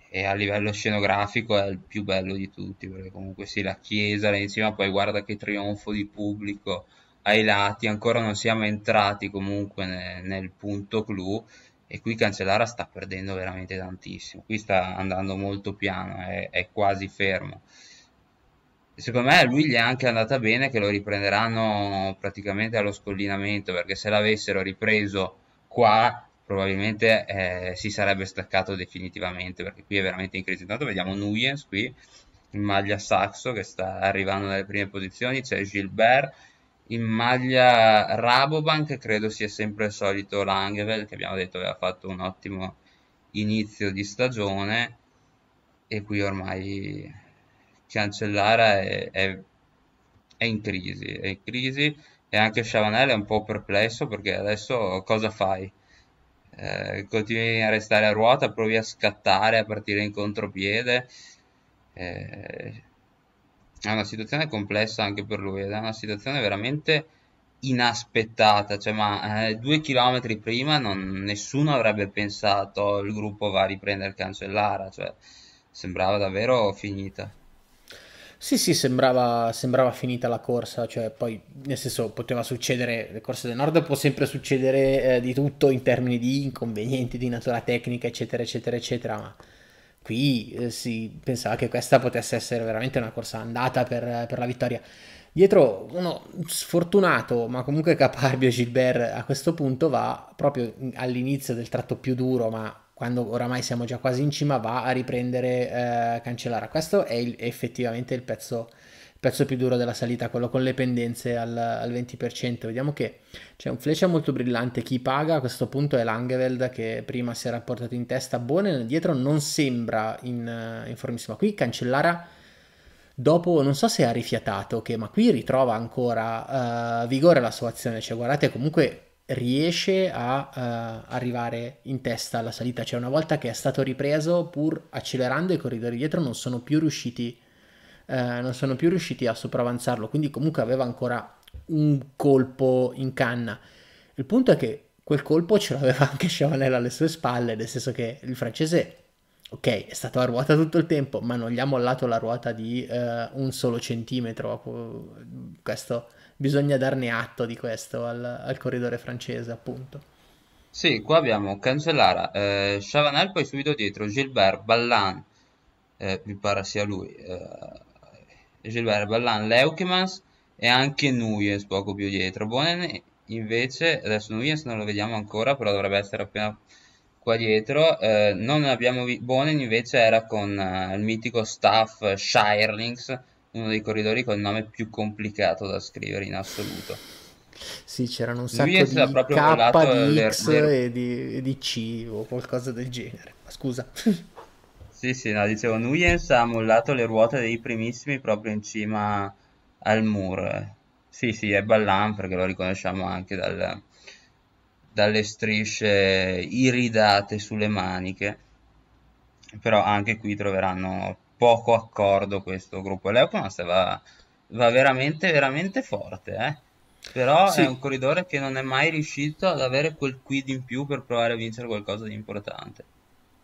e a livello scenografico è il più bello di tutti, perché comunque sì, la chiesa là in cima, poi guarda che trionfo di pubblico ai lati, ancora non siamo entrati comunque ne- nel punto clou e qui Cancellara sta perdendo veramente tantissimo, qui sta andando molto piano, è, è quasi fermo. Secondo me a lui gli è anche andata bene che lo riprenderanno praticamente allo scollinamento, perché se l'avessero ripreso qua probabilmente eh, si sarebbe staccato definitivamente, perché qui è veramente in crisi. Intanto vediamo Nuyens qui in maglia saxo che sta arrivando nelle prime posizioni, c'è Gilbert in maglia Rabobank, credo sia sempre il solito Langeveld che abbiamo detto aveva fatto un ottimo inizio di stagione e qui ormai Cancellara è, è- è in crisi, è in crisi e anche Chavanel è un po' perplesso perché adesso cosa fai? Eh, continui a restare a ruota, provi a scattare, a partire in contropiede. Eh, è una situazione complessa anche per lui ed è una situazione veramente inaspettata, cioè ma eh, due chilometri prima non- nessuno avrebbe pensato il gruppo va a riprendere Cancellara, cioè sembrava davvero finita. Sì, sì, sembrava, sembrava finita la corsa, cioè poi nel senso poteva succedere, le corse del nord può sempre succedere eh, di tutto in termini di inconvenienti di natura tecnica, eccetera, eccetera, eccetera, ma qui eh, si pensava che questa potesse essere veramente una corsa andata per, per la vittoria. Dietro uno sfortunato ma comunque caparbio Gilbert a questo punto va proprio all'inizio del tratto più duro, ma quando oramai siamo già quasi in cima va a riprendere eh, Cancellara. Questo è, il, effettivamente il pezzo, il pezzo, più duro della salita, quello con le pendenze al, al 20%. Vediamo che c'è un fleccia molto brillante. Chi paga a questo punto è Langeveld che prima si era portato in testa. Bonen dietro non sembra in, in formissima. Qui Cancellara dopo non so se ha rifiatato che ma qui ritrova ancora uh, vigore la sua azione cioè guardate comunque riesce a uh, arrivare in testa alla salita cioè una volta che è stato ripreso pur accelerando i corridori dietro non sono più riusciti uh, non sono più riusciti a sopravanzarlo quindi comunque aveva ancora un colpo in canna il punto è che quel colpo ce l'aveva anche Chavanel alle sue spalle nel senso che il francese ok, è stato a ruota tutto il tempo, ma non gli ha mollato la ruota di eh, un solo centimetro. Questo, bisogna darne atto di questo al, al corridore francese, appunto. Sì, qua abbiamo Cancellara, eh, Chavanel, poi subito dietro Gilbert, Ballan, eh, mi pare sia lui, eh, Gilbert, Ballan, Leukemans e anche Nuyens poco più dietro. Bonen invece, adesso Nuyens non lo vediamo ancora, però dovrebbe essere appena qua dietro. Eh, non abbiamo vi- Bonen invece era con eh, il mitico staff Shirelings, uno dei corridori con il nome più complicato da scrivere in assoluto. Sì, c'erano un sacco di K, di X e di, di, C o qualcosa del genere. Ma scusa. Sì, sì, no, dicevo, Nuyens ha mollato le ruote dei primissimi proprio in cima al muro. Sì, sì, è Ballan perché lo riconosciamo anche dal, dalle strisce iridate sulle maniche però anche qui troveranno poco accordo questo gruppo Leopold va, va veramente veramente forte eh? però sì. è un corridore che non è mai riuscito ad avere quel quid in più per provare a vincere qualcosa di importante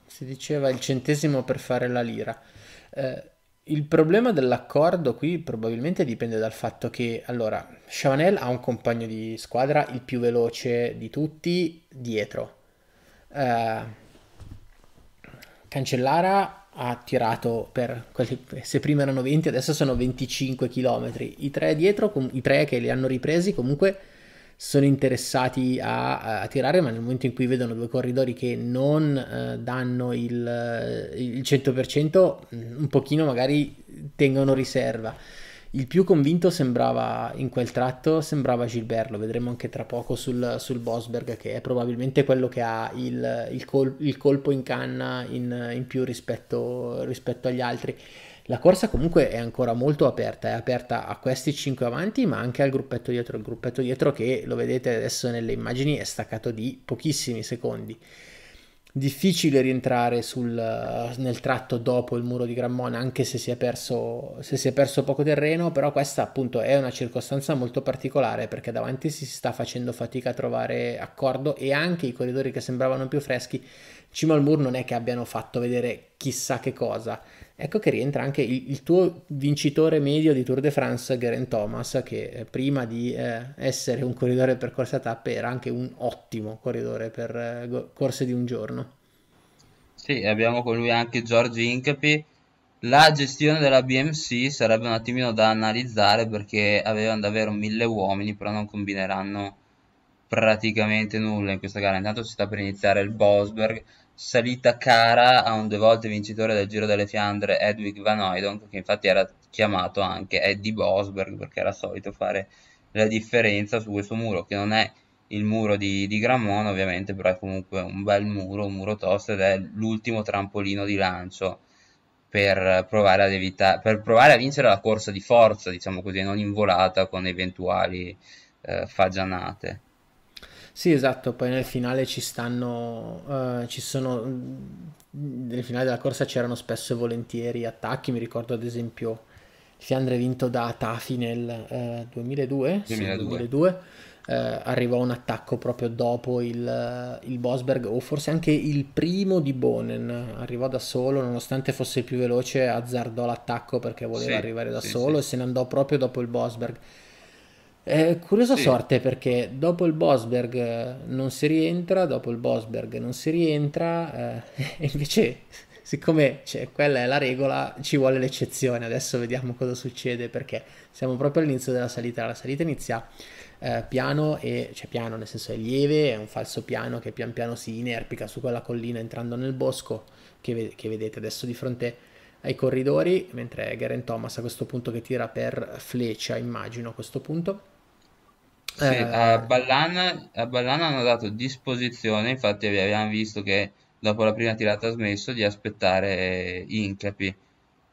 si diceva il centesimo per fare la lira eh, il problema dell'accordo qui probabilmente dipende dal fatto che, allora, Chavanel ha un compagno di squadra, il più veloce di tutti, dietro. Uh, Cancellara ha tirato per quelli, se prima erano 20, adesso sono 25 km. I tre dietro, i tre che li hanno ripresi, comunque sono interessati a, a, tirare, ma nel momento in cui vedono due corridori che non eh, danno il, il 100%, mm, un pochino magari tengono riserva. Il più convinto sembrava in quel tratto sembrava Gilbert, lo vedremo anche tra poco sul, sul Bosberg, che è probabilmente quello che ha il, il, col, il colpo in canna in, in più rispetto, rispetto agli altri. La corsa comunque è ancora molto aperta, è aperta a questi 5 avanti ma anche al gruppetto dietro, il gruppetto dietro che lo vedete adesso nelle immagini è staccato di pochissimi secondi. Difficile rientrare sul, nel tratto dopo il muro di Grammona anche se si, è perso, se si è perso poco terreno, però questa appunto è una circostanza molto particolare perché davanti si sta facendo fatica a trovare accordo e anche i corridori che sembravano più freschi cima al muro non è che abbiano fatto vedere chissà che cosa Ecco che rientra anche il, il, tuo vincitore medio di Tour de France, Geraint Thomas, che eh, prima di eh, essere un corridore per corse a tappe era anche un ottimo corridore per eh, corse di un giorno. Sì, abbiamo con lui anche George Incapi. La gestione della BMC sarebbe un attimino da analizzare perché avevano davvero mille uomini, però non combineranno praticamente nulla in questa gara. Intanto si sta per iniziare il Bosberg salita cara a un due volte vincitore del Giro delle Fiandre Edwig Van Oydonk che infatti era chiamato anche Eddie Bosberg perché era solito fare la differenza su questo muro che non è il muro di, di Grammont ovviamente però è comunque un bel muro, un muro tosto ed è l'ultimo trampolino di lancio per provare, ad evitare, per provare a vincere la corsa di forza diciamo così non involata con eventuali eh, fagianate sì, esatto, poi nel finale ci stanno, uh, ci sono, nel finale della corsa c'erano spesso e volentieri attacchi, mi ricordo ad esempio Fiandre vinto da Tafi nel uh, 2002, 2002. Sì, 2002. eh, arrivò un attacco proprio dopo il, il Bosberg o forse anche il primo di Bonen arrivò da solo nonostante fosse più veloce azzardò l'attacco perché voleva Sì, arrivare da sì, solo sì. e se ne andò proprio dopo il Bosberg eh, curiosa Sì, sorte perché dopo il Bosberg eh, non si rientra, dopo il Bosberg non si rientra, eh, e invece siccome cioè, quella è la regola, ci vuole l'eccezione. Adesso vediamo cosa succede perché siamo proprio all'inizio della salita. La salita inizia eh, piano e cioè piano nel senso è lieve, è un falso piano che pian piano si inerpica su quella collina entrando nel bosco che, ve- che vedete adesso di fronte ai corridori, mentre Geraint Thomas a questo punto che tira per fleccia, immagino a questo punto. Sì, a Eh, Ballan, a Ballan hanno dato disposizione, infatti abbiamo visto che dopo la prima tirata ha smesso di aspettare Incapi.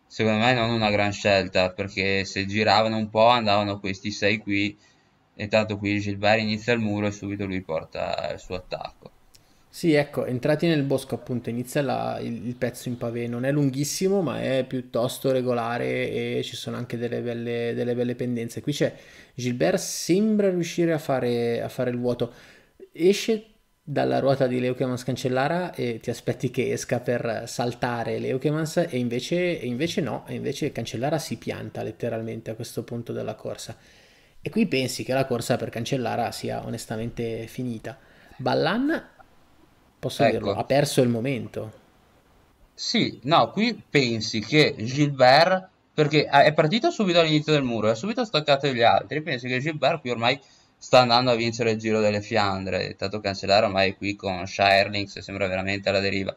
Secondo me non una gran scelta, perché se giravano un po' andavano questi sei qui, e tanto qui Gilbert inizia il muro e subito lui porta il suo attacco. Sì, ecco, entrati nel bosco appunto inizia la- il, il pezzo in pavé, non è lunghissimo ma è piuttosto regolare e ci sono anche delle belle, delle belle pendenze. Qui c'è Gilbert, sembra riuscire a fare, a fare il vuoto, esce dalla ruota di Leukemans Cancellara e ti aspetti che esca per saltare Leukemans e invece, e invece no, e invece Cancellara si pianta letteralmente a questo punto della corsa. E qui pensi che la corsa per Cancellara sia onestamente finita. Ballan, posso dirlo, ha Ecco, perso il momento. Sì, no, qui pensi che Gilbert, perché ah, è partito subito all'inizio del muro, ha subito staccato gli altri, pensi che Gilbert qui ormai sta andando a vincere il Giro delle Fiandre, tanto Cancellara ormai qui con Schierlings e sembra veramente alla deriva.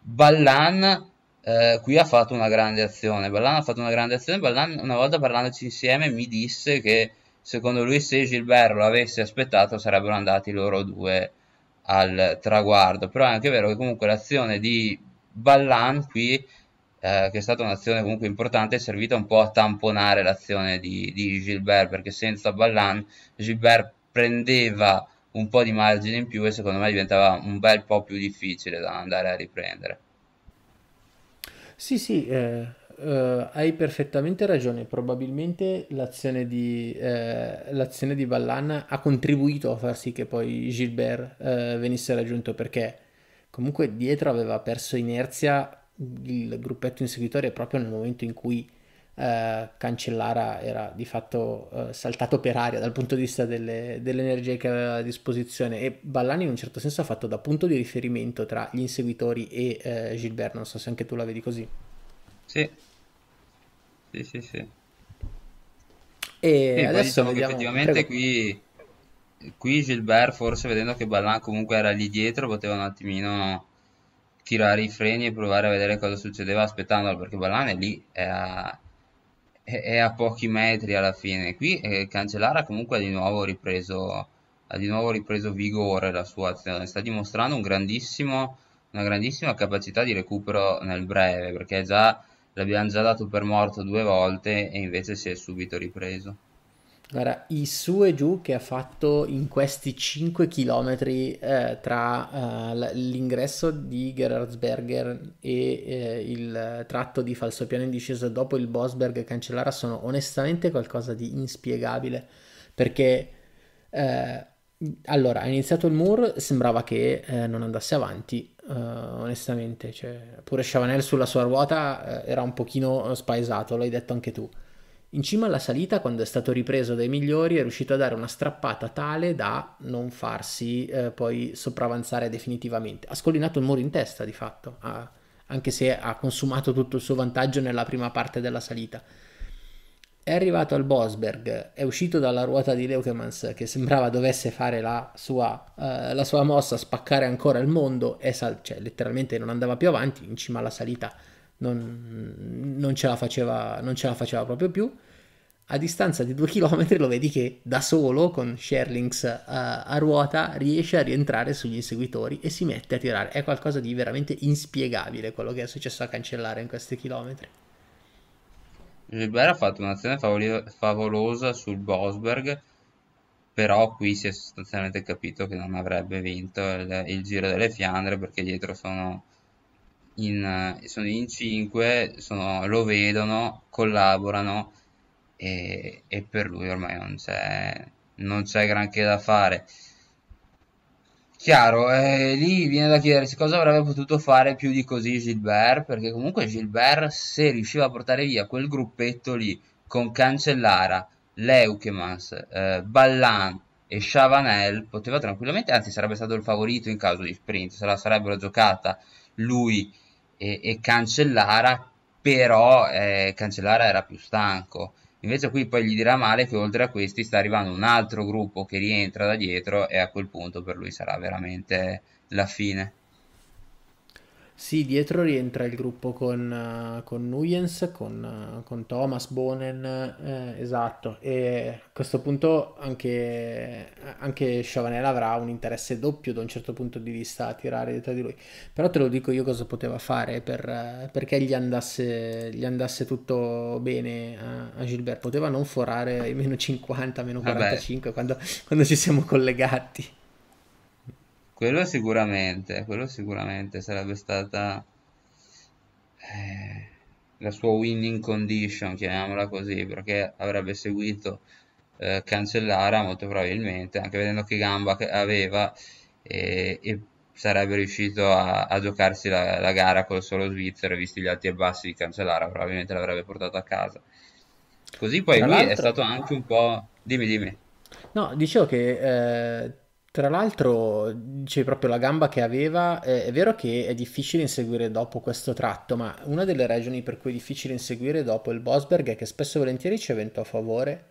Ballan eh, qui ha fatto una grande azione, Ballan ha fatto una grande azione, Ballan una volta parlandoci insieme mi disse che secondo lui se Gilbert lo avesse aspettato sarebbero andati loro due al traguardo, però è anche vero che comunque l'azione di Ballan qui, eh, che è stata un'azione comunque importante, è servita un po' a tamponare l'azione di, di Gilbert, perché senza Ballan Gilbert prendeva un po' di margine in più e secondo me diventava un bel po' più difficile da andare a riprendere. Sì, sì, eh, eh, hai perfettamente ragione. Probabilmente l'azione di, eh, l'azione di Ballan ha contribuito a far sì che poi Gilbert eh, venisse raggiunto perché comunque dietro aveva perso inerzia il gruppetto inseguitore proprio nel momento in cui eh, Cancellara era di fatto eh, saltato per aria dal punto di vista delle, delle energie che aveva a disposizione e Ballan in un certo senso ha fatto da punto di riferimento tra gli inseguitori e eh, Gilbert, non so se anche tu la vedi così. Sì, sì, sì, sì. E Sì, adesso diciamo che vediamo, effettivamente prego. qui, qui Gilbert, forse vedendo che Ballan comunque era lì dietro, poteva un attimino tirare i freni e provare a vedere cosa succedeva aspettandolo, perché Ballan è lì, è a, è- è a pochi metri alla fine. Qui eh, Cancellara comunque ha di nuovo ripreso, ha di nuovo ripreso vigore la sua azione, sta dimostrando un grandissimo, una grandissima capacità di recupero nel breve, perché già l'abbiamo già dato per morto due volte e invece si è subito ripreso. Guarda, i su e giù che ha fatto in questi 5 km eh, tra eh, l'ingresso di Gerardsberger e eh, il tratto di falsopiano in discesa dopo il Bosberg Cancellara sono onestamente qualcosa di inspiegabile perché eh, allora ha iniziato il Moor sembrava che eh, non andasse avanti eh, onestamente cioè, pure Chavanel sulla sua ruota eh, era un pochino spaesato l'hai detto anche tu in cima alla salita, quando è stato ripreso dai migliori, è riuscito a dare una strappata tale da non farsi eh, poi sopravanzare definitivamente. Ha scollinato il muro in testa, di fatto, ha- anche se ha consumato tutto il suo vantaggio nella prima parte della salita. È arrivato al Bosberg, è uscito dalla ruota di Leukemans che sembrava dovesse fare la sua, eh, la sua mossa, spaccare ancora il mondo, e sal- cioè, letteralmente non andava più avanti, in cima alla salita non, non ce la faceva, non ce la faceva proprio più. A distanza di due chilometri lo vedi che da solo, con Sherlings a, a ruota, riesce a rientrare sugli inseguitori e si mette a tirare. È qualcosa di veramente inspiegabile quello che è successo a Cancellare in questi chilometri. Gilbert ha fatto un'azione favoli- favolosa sul Bosberg, però qui si è sostanzialmente capito che non avrebbe vinto il, il Giro delle Fiandre perché dietro sono in, sono in cinque, sono- lo vedono, collaborano e, e per lui ormai non c'è non c'è granché da fare. Chiaro, eh, lì viene da chiedersi cosa avrebbe potuto fare più di così Gilbert, perché comunque Gilbert se riusciva a portare via quel gruppetto lì con Cancellara, Leukemans, eh, Ballan e Chavanel, poteva tranquillamente, anzi sarebbe stato il favorito in caso di sprint, se la sarebbero giocata lui e, e Cancellara, però eh, Cancellara era più stanco Invece qui poi gli dirà male che oltre a questi sta arrivando un altro gruppo che rientra da dietro e a quel punto per lui sarà veramente la fine. Sì, dietro rientra il gruppo con, eh, con Nuyens, con, eh, con Thomas, Bonen, eh, esatto, e a questo punto anche, anche Chavanel avrà un interesse doppio da un certo punto di vista a tirare dietro di lui. Però te lo dico io cosa poteva fare per, eh, perché gli andasse, gli andasse tutto bene a, a Gilbert. Poteva non forare i meno 50, meno Vabbè, 45 quando, quando ci siamo collegati. Quello sicuramente, quello sicuramente sarebbe stata eh, la sua winning condition, chiamiamola così, perché avrebbe seguito eh, Cancellara molto probabilmente, anche vedendo che gamba aveva e, e sarebbe riuscito a, a giocarsi la, la gara col solo svizzero, visti gli alti e bassi di Cancellara, probabilmente l'avrebbe portato a casa. Così poi Tra lui è stato anche un po'... Dimmi, dimmi. No, dicevo che eh, tra l'altro c'è proprio la gamba che aveva, eh, è vero che è difficile inseguire dopo questo tratto, ma una delle ragioni per cui è difficile inseguire dopo il Bosberg è che spesso e volentieri c'è vento a favore,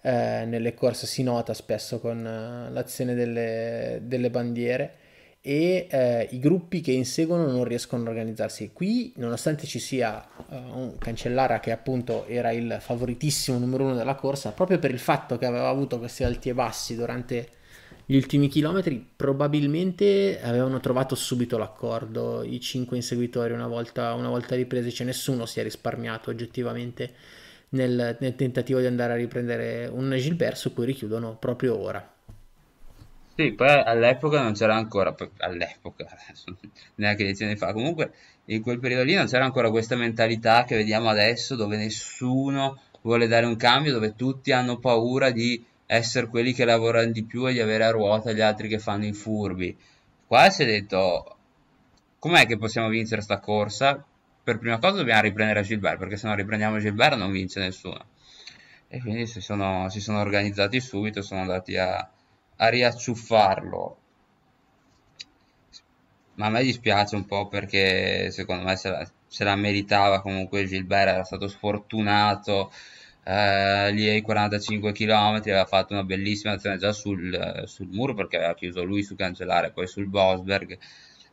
eh, nelle corse si nota spesso con eh, l'azione delle, delle bandiere e eh, i gruppi che inseguono non riescono a organizzarsi. Qui, nonostante ci sia eh, un Cancellara che appunto era il favoritissimo numero uno della corsa, proprio per il fatto che aveva avuto questi alti e bassi durante gli ultimi chilometri, probabilmente avevano trovato subito l'accordo i cinque inseguitori una volta, una volta ripresi, cioè nessuno si è risparmiato oggettivamente nel, nel tentativo di andare a riprendere un Gilbert su cui richiudono proprio ora. Sì, poi all'epoca non c'era ancora, all'epoca, neanche dieci anni fa, comunque in quel periodo lì non c'era ancora questa mentalità che vediamo adesso dove nessuno vuole dare un cambio, dove tutti hanno paura di essere quelli che lavorano di più e di avere a ruota gli altri che fanno i furbi. Qua si è detto, com'è che possiamo vincere sta corsa? Per prima cosa dobbiamo riprendere Gilbert, perché se non riprendiamo Gilbert non vince nessuno. E quindi si sono, si sono organizzati subito, sono andati a, a riacciuffarlo. Ma a me dispiace un po' perché secondo me se la, se la meritava comunque Gilbert, era stato sfortunato eh, lì ai 45 km aveva fatto una bellissima azione già sul, sul muro perché aveva chiuso lui su Cancellare, poi sul Bosberg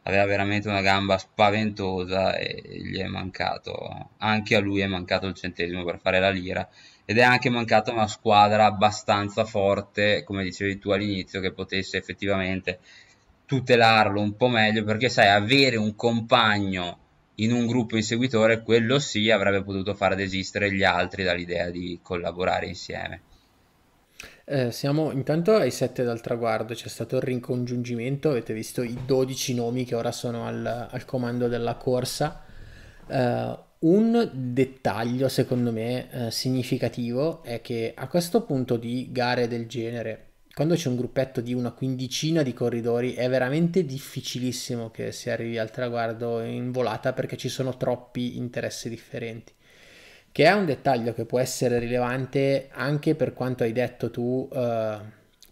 aveva veramente una gamba spaventosa e gli è mancato, anche a lui è mancato il centesimo per fare la lira. Ed è anche mancata una squadra abbastanza forte, come dicevi tu all'inizio, che potesse effettivamente tutelarlo un po' meglio perché sai avere un compagno in un gruppo inseguitore, quello sì avrebbe potuto far desistere gli altri dall'idea di collaborare insieme. Eh, siamo intanto ai 7 dal traguardo, c'è stato il rincongiungimento, avete visto i 12 nomi che ora sono al, al comando della corsa. Eh, un dettaglio secondo me eh, significativo è che a questo punto di gare del genere quando c'è un gruppetto di una quindicina di corridori è veramente difficilissimo che si arrivi al traguardo in volata perché ci sono troppi interessi differenti. Che è un dettaglio che può essere rilevante anche per quanto hai detto tu eh,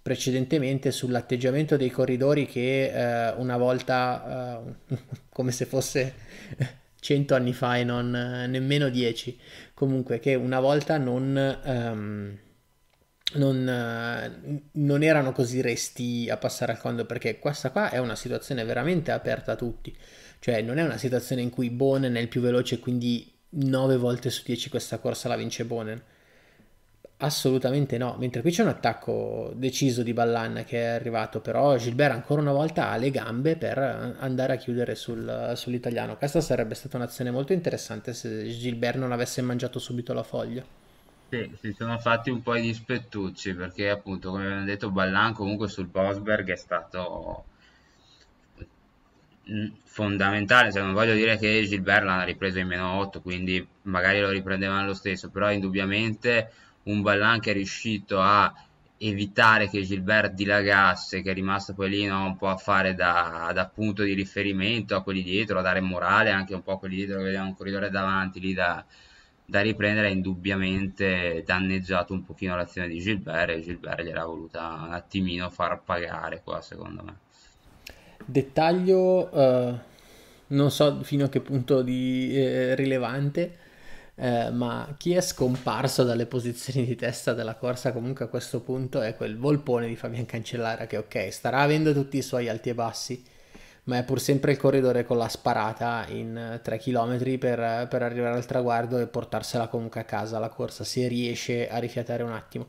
precedentemente sull'atteggiamento dei corridori che eh, una volta, eh, come se fosse cento anni fa e non eh, nemmeno dieci, comunque che una volta non... Um, non, eh, non erano così resti a passare al condo perché questa qua è una situazione veramente aperta a tutti. Cioè, non è una situazione in cui Bonen è il più veloce quindi 9 volte su 10 questa corsa la vince Bonen. Assolutamente no, mentre qui c'è un attacco deciso di Ballan che è arrivato, però Gilbert ancora una volta ha le gambe per andare a chiudere sul, sull'italiano. Questa sarebbe stata un'azione molto interessante se Gilbert non avesse mangiato subito la foglia. Sì, si sono fatti un po' i dispettucci perché appunto come abbiamo detto Ballan comunque sul Bosberg è stato mm, fondamentale, cioè non voglio dire che Gilbert l'hanno ripreso in meno 8 quindi magari lo riprendevano lo stesso però indubbiamente un Ballan che è riuscito a evitare che Gilbert dilagasse, che è rimasto poi lì no, un po' a fare da, da, punto di riferimento a quelli dietro, a dare morale anche un po' a quelli dietro che vediamo un corridore davanti lì da, da riprendere, ha indubbiamente danneggiato un pochino l'azione di Gilbert e Gilbert gliel'ha voluta un attimino far pagare qua secondo me. Dettaglio, uh, non so fino a che punto di eh, rilevante, eh, ma chi è scomparso dalle posizioni di testa della corsa comunque a questo punto è quel volpone di Fabian Cancellara che ok, starà avendo tutti i suoi alti e bassi, ma è pur sempre il corridore con la sparata in 3 km per, per arrivare al traguardo e portarsela comunque a casa la corsa, se riesce a rifiatare un attimo.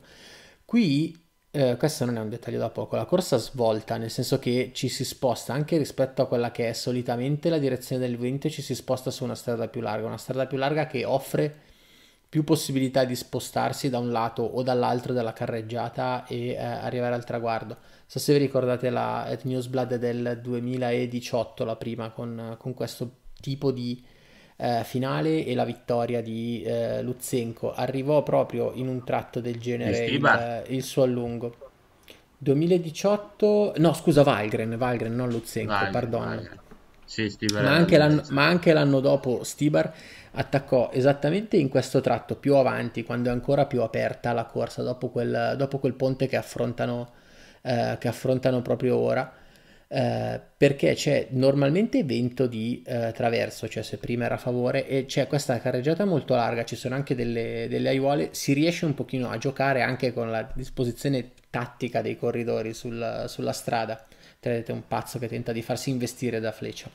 Qui eh, questo non è un dettaglio da poco, la corsa svolta, nel senso che ci si sposta anche rispetto a quella che è solitamente la direzione del vento, ci si sposta su una strada più larga, una strada più larga che offre più possibilità di spostarsi da un lato o dall'altro della carreggiata e eh, arrivare al traguardo. Non so se vi ricordate la Newsblad del 2018, la prima, con, con questo tipo di eh, finale e la vittoria di eh, Lutsenko. Arrivò proprio in un tratto del genere il, eh, il, suo allungo. 2018, no scusa Valgren, Valgren non Valgren, perdono. Valgren. Sì, ma, anche ma, anche l'anno dopo Stibar attaccò esattamente in questo tratto più avanti, quando è ancora più aperta la corsa, dopo quel, dopo quel ponte che affrontano, eh, che affrontano proprio ora. Eh, perché c'è normalmente vento di eh, traverso, cioè se prima era a favore e c'è questa carreggiata molto larga, ci sono anche delle, delle aiuole, si riesce un pochino a giocare anche con la disposizione tattica dei corridori sul, sulla strada. Vedete un pazzo che tenta di farsi investire da fleccia.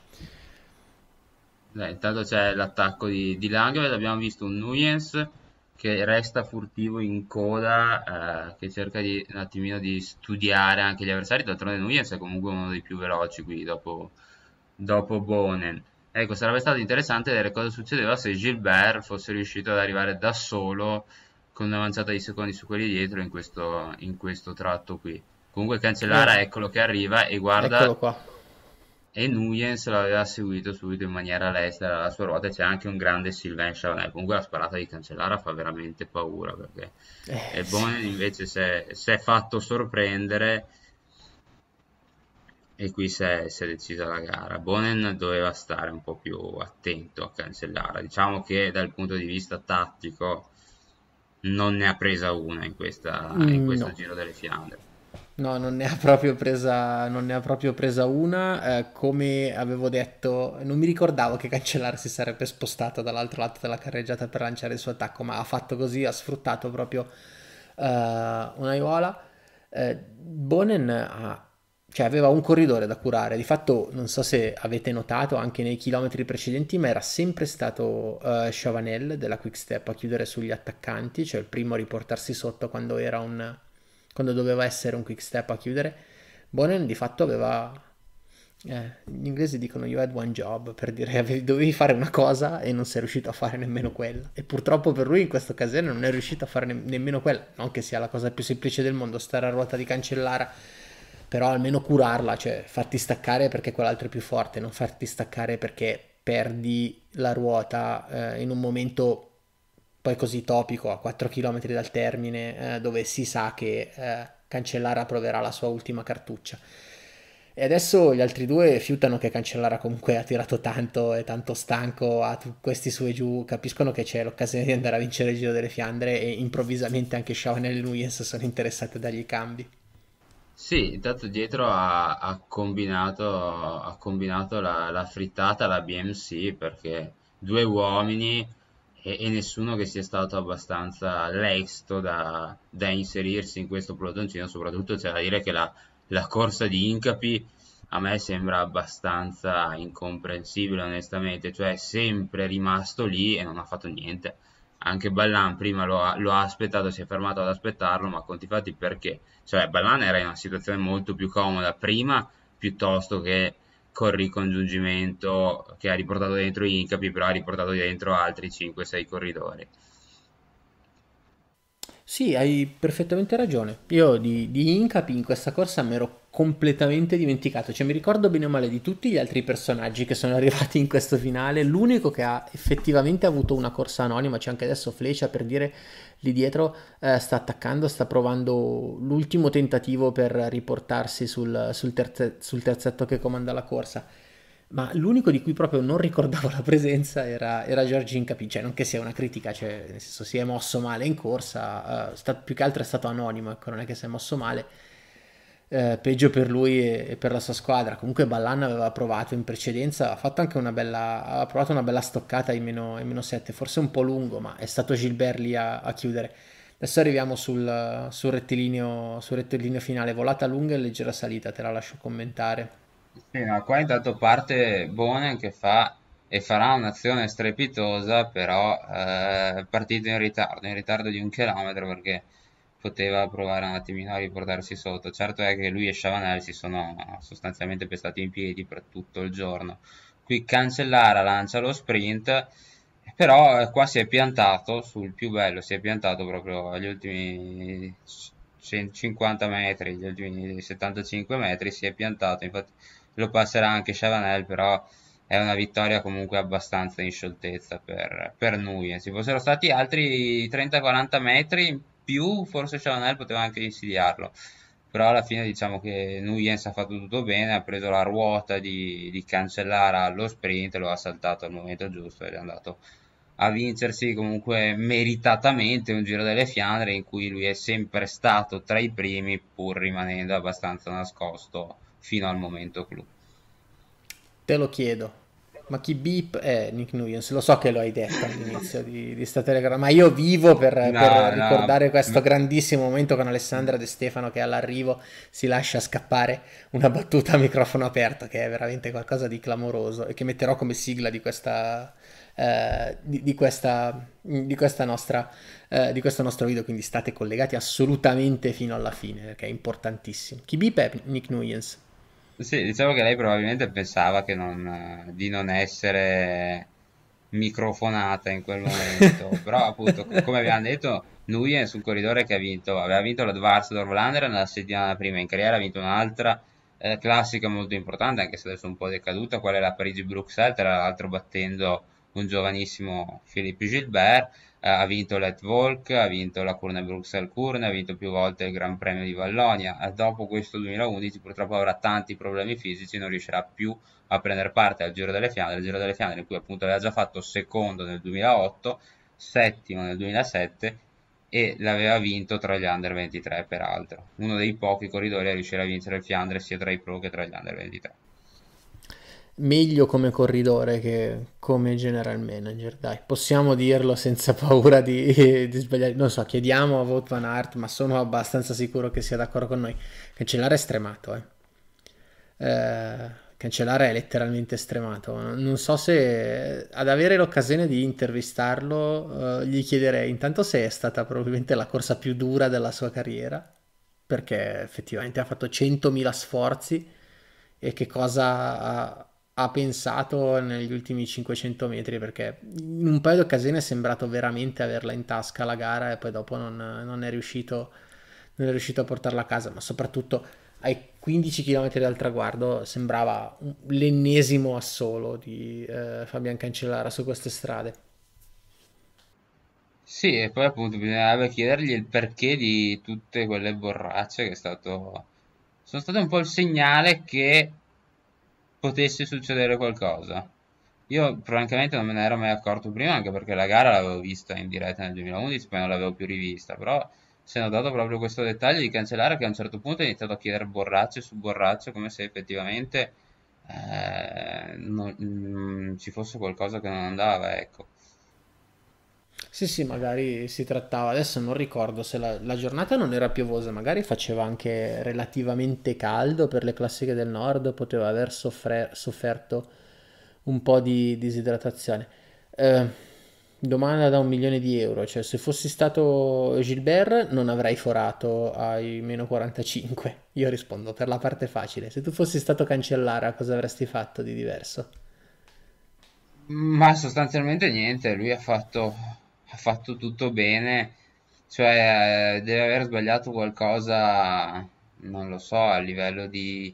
Eh, intanto c'è l'attacco di, di Langeveld, abbiamo visto un Nuyens che resta furtivo in coda, eh, che cerca di, un attimino di studiare anche gli avversari. D'altronde Nuyens è comunque uno dei più veloci qui dopo, dopo Bonen. Ecco, sarebbe stato interessante vedere cosa succedeva se Gilbert fosse riuscito ad arrivare da solo con un'avanzata di secondi su quelli dietro in questo, in questo tratto qui. Comunque Cancellara, eh. eccolo che arriva e guarda Eccolo qua e Nuyens l'aveva seguito subito in maniera lesta alla sua ruota c'è anche un grande Sylvain Chavanel comunque la sparata di Cancellara fa veramente paura perché eh, il Bonen sì. invece si è, fatto sorprendere e qui si è, si è, decisa la gara Bonen doveva stare un po' più attento a Cancellara diciamo che dal punto di vista tattico non ne ha presa una in, questa, in mm, questo no. giro delle Fiandre No, non ne ha proprio presa, non ne ha proprio presa una. Eh, come avevo detto, non mi ricordavo che Cancellara si sarebbe spostato dall'altro lato della carreggiata per lanciare il suo attacco, ma ha fatto così, ha sfruttato proprio uh, un'aiuola. Eh, Bonen ha, cioè, aveva un corridore da curare. Di fatto, non so se avete notato anche nei chilometri precedenti, ma era sempre stato uh, Chavanel della Quick Step a chiudere sugli attaccanti, cioè il primo a riportarsi sotto quando era un quando doveva essere un quick step a chiudere, Bonen di fatto aveva... Eh, gli inglesi dicono you had one job per dire dovevi fare una cosa e non sei riuscito a fare nemmeno quella. E purtroppo per lui in questa occasione non è riuscito a fare ne- nemmeno quella. Non che sia la cosa più semplice del mondo stare a ruota di cancellara però almeno curarla cioè farti staccare perché quell'altro è più forte non farti staccare perché perdi la ruota eh, in un momento poi così topico a 4 km dal termine eh, dove si sa che eh, Cancellara proverà la sua ultima cartuccia. E adesso gli altri due fiutano che Cancellara comunque ha tirato tanto e tanto stanco a questi su e giù, capiscono che c'è l'occasione di andare a vincere il Giro delle Fiandre e improvvisamente anche Chavanel e Nuyens sono interessati a dargli cambi. Sì, intanto dietro ha, ha combinato, ha combinato la, la frittata, la BMC, perché due uomini e, e, nessuno che sia stato abbastanza lesto da, da inserirsi in questo pelotoncino, soprattutto c'è da dire che la, la corsa di Incapi a me sembra abbastanza incomprensibile onestamente, cioè è sempre rimasto lì e non ha fatto niente. Anche Ballan prima lo ha, lo ha aspettato, si è fermato ad aspettarlo, ma conti fatti perché? Cioè Ballan era in una situazione molto più comoda prima piuttosto che col ricongiungimento che ha riportato dentro Incapi, però ha riportato dentro altri 5-6 corridori. Sì, hai perfettamente ragione. Io di, di Incapi in questa corsa mi ero completamente dimenticato. Cioè, mi ricordo bene o male di tutti gli altri personaggi che sono arrivati in questo finale. L'unico che ha effettivamente avuto una corsa anonima, c'è anche adesso Flecia per dire lì dietro, eh, sta attaccando, sta provando l'ultimo tentativo per riportarsi sul, sul, terze, sul terzetto che comanda la corsa ma l'unico di cui proprio non ricordavo la presenza era, era Giorgin Capi, cioè non che sia una critica, cioè nel senso si è mosso male in corsa, uh, sta, più che altro è stato anonimo, ecco, non è che si è mosso male, uh, peggio per lui e, e, per la sua squadra, comunque Ballan aveva provato in precedenza, ha fatto anche una bella, ha provato una bella stoccata in meno, in meno 7, forse un po' lungo, ma è stato Gilbert lì a, a chiudere. Adesso arriviamo sul, sul, rettilineo, sul rettilineo finale, volata lunga e leggera salita, te la lascio commentare. Sì, no, qua intanto parte Bonen che fa e farà un'azione strepitosa, però eh, partito in ritardo, in ritardo di un chilometro perché poteva provare un attimino a riportarsi sotto. Certo è che lui e Chavanel si sono sostanzialmente pestati in piedi per tutto il giorno. Qui Cancellara lancia lo sprint, però qua si è piantato sul più bello, si è piantato proprio agli ultimi 50 metri, gli ultimi 75 metri, si è piantato, infatti lo passerà anche Chavanel, però è una vittoria comunque abbastanza in scioltezza per, per Nuyen. Se fossero stati altri 30-40 metri più, forse Chavanel poteva anche insidiarlo. Però alla fine diciamo che Nuyens ha fatto tutto bene, ha preso la ruota di, di Cancellara allo sprint, lo ha saltato al momento giusto ed è andato a vincersi comunque meritatamente un Giro delle Fiandre in cui lui è sempre stato tra i primi pur rimanendo abbastanza nascosto fino al momento clou. Te lo chiedo. Ma chi beep è Nick Nuyens? Lo so che lo hai detto all'inizio di, di sta telegramma, ma io vivo per, no, per ricordare questo grandissimo momento con Alessandra De Stefano che all'arrivo si lascia scappare una battuta a microfono aperto, che è veramente qualcosa di clamoroso e che metterò come sigla di questa, eh, di, di, questa, di, questa nostra, eh, di questo nostro video, quindi state collegati assolutamente fino alla fine perché è importantissimo. Chi beep è Nick Nuyens? Sì, diciamo che lei probabilmente pensava che non, di non essere microfonata in quel momento, però appunto, come abbiamo detto, Nuyen sul corridore che ha vinto, aveva vinto la Dvarsdorf Lander nella settimana prima in carriera, ha vinto un'altra eh, classica molto importante, anche se adesso un po' decaduta, quella è la Parigi-Bruxelles, tra l'altro battendo un giovanissimo Philippe Gilbert, eh, ha vinto Let Volk, ha vinto la Curne Bruxelles Curne, ha vinto più volte il Gran Premio di Vallonia. Eh, dopo questo 2011 purtroppo avrà tanti problemi fisici, non riuscirà più a prendere parte al Giro delle Fiandre, il Giro delle Fiandre in cui appunto aveva già fatto secondo nel 2008, settimo nel 2007 e l'aveva vinto tra gli under 23 peraltro. Uno dei pochi corridori a riuscire a vincere il Fiandre sia tra i pro che tra gli under 23 meglio come corridore che come general manager, dai, possiamo dirlo senza paura di, di sbagliare. Non so, chiediamo a Vote Van Art, ma sono abbastanza sicuro che sia d'accordo con noi. Cancellare è stremato, eh. eh Cancellare è letteralmente stremato. Non so se ad avere l'occasione di intervistarlo, eh, gli chiederei intanto se è stata probabilmente la corsa più dura della sua carriera, perché effettivamente ha fatto 100.000 sforzi e che cosa ha, ha pensato negli ultimi 500 metri perché in un paio di occasioni è sembrato veramente averla in tasca la gara e poi dopo non, non, è, riuscito, non è riuscito a portarla a casa ma soprattutto ai 15 km dal traguardo sembrava l'ennesimo assolo di eh, Fabian Cancellara su queste strade. Sì e poi appunto bisognava chiedergli il perché di tutte quelle borracce che è stato sono state un po' il segnale che potesse succedere qualcosa. Io francamente non me ne ero mai accorto prima, anche perché la gara l'avevo vista in diretta nel 2011, poi non l'avevo più rivista, però si è notato proprio questo dettaglio di cancellare che a un certo punto ha iniziato a chiedere borracce su borracce, come se effettivamente eh, non, mm, ci fosse qualcosa che non andava, ecco. Sì, sì, magari si trattava, adesso non ricordo se la, la, giornata non era piovosa, magari faceva anche relativamente caldo per le classiche del nord, poteva aver soffre- sofferto un po' di disidratazione. Eh, domanda da un milione di euro, cioè se fossi stato Gilbert non avrei forato ai meno 45. Io rispondo per la parte facile, se tu fossi stato Cancellara cosa avresti fatto di diverso? Ma sostanzialmente niente, lui ha fatto ha fatto tutto bene, cioè deve aver sbagliato qualcosa non lo so, a livello di,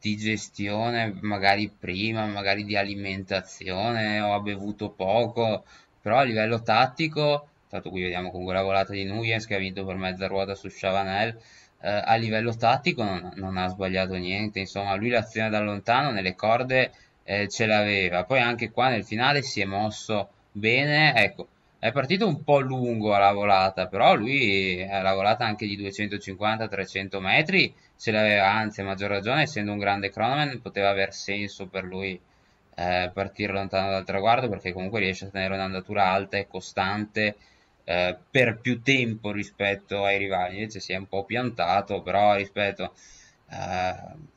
di gestione, magari prima, magari di alimentazione, o ha bevuto poco, però a livello tattico, tanto qui vediamo comunque la volata di Nuyens che ha vinto per mezza ruota su Chavanel, eh, a livello tattico non, non, ha sbagliato niente, insomma lui l'azione da lontano nelle corde eh, ce l'aveva, poi anche qua nel finale si è mosso bene, ecco, è partito un po' lungo alla volata, però lui alla volata anche di 250-300 metri ce l'aveva, anzi a maggior ragione, essendo un grande cronoman, poteva aver senso per lui eh, partire lontano dal traguardo perché comunque riesce a tenere un'andatura alta e costante eh, per più tempo rispetto ai rivali. Invece si è un po' piantato, però rispetto... Eh,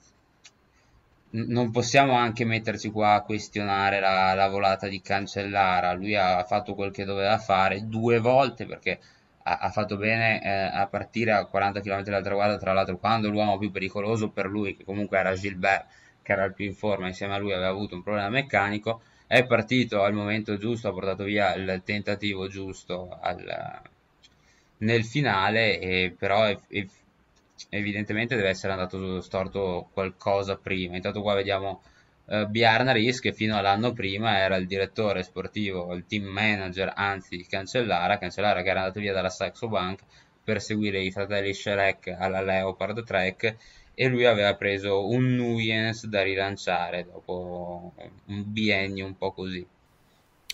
non possiamo anche metterci qua a questionare la, la volata di Cancellara. Lui ha fatto quel che doveva fare due volte perché ha, ha fatto bene eh, a partire a 40 km dal traguardo. Tra l'altro, quando l'uomo più pericoloso per lui, che comunque era Gilbert, che era il più in forma, insieme a lui aveva avuto un problema meccanico, è partito al momento giusto, ha portato via il tentativo giusto al, nel finale, e però è, è evidentemente deve essere andato storto qualcosa prima. Intanto qua vediamo Bjarne Ries che fino all'anno prima era il direttore sportivo, il team manager, anzi Cancellara, Cancellara che era andato via dalla Saxo Bank per seguire i fratelli Sherek alla Leopard Trek e lui aveva preso un Nuyens da rilanciare dopo un biennio un po' così.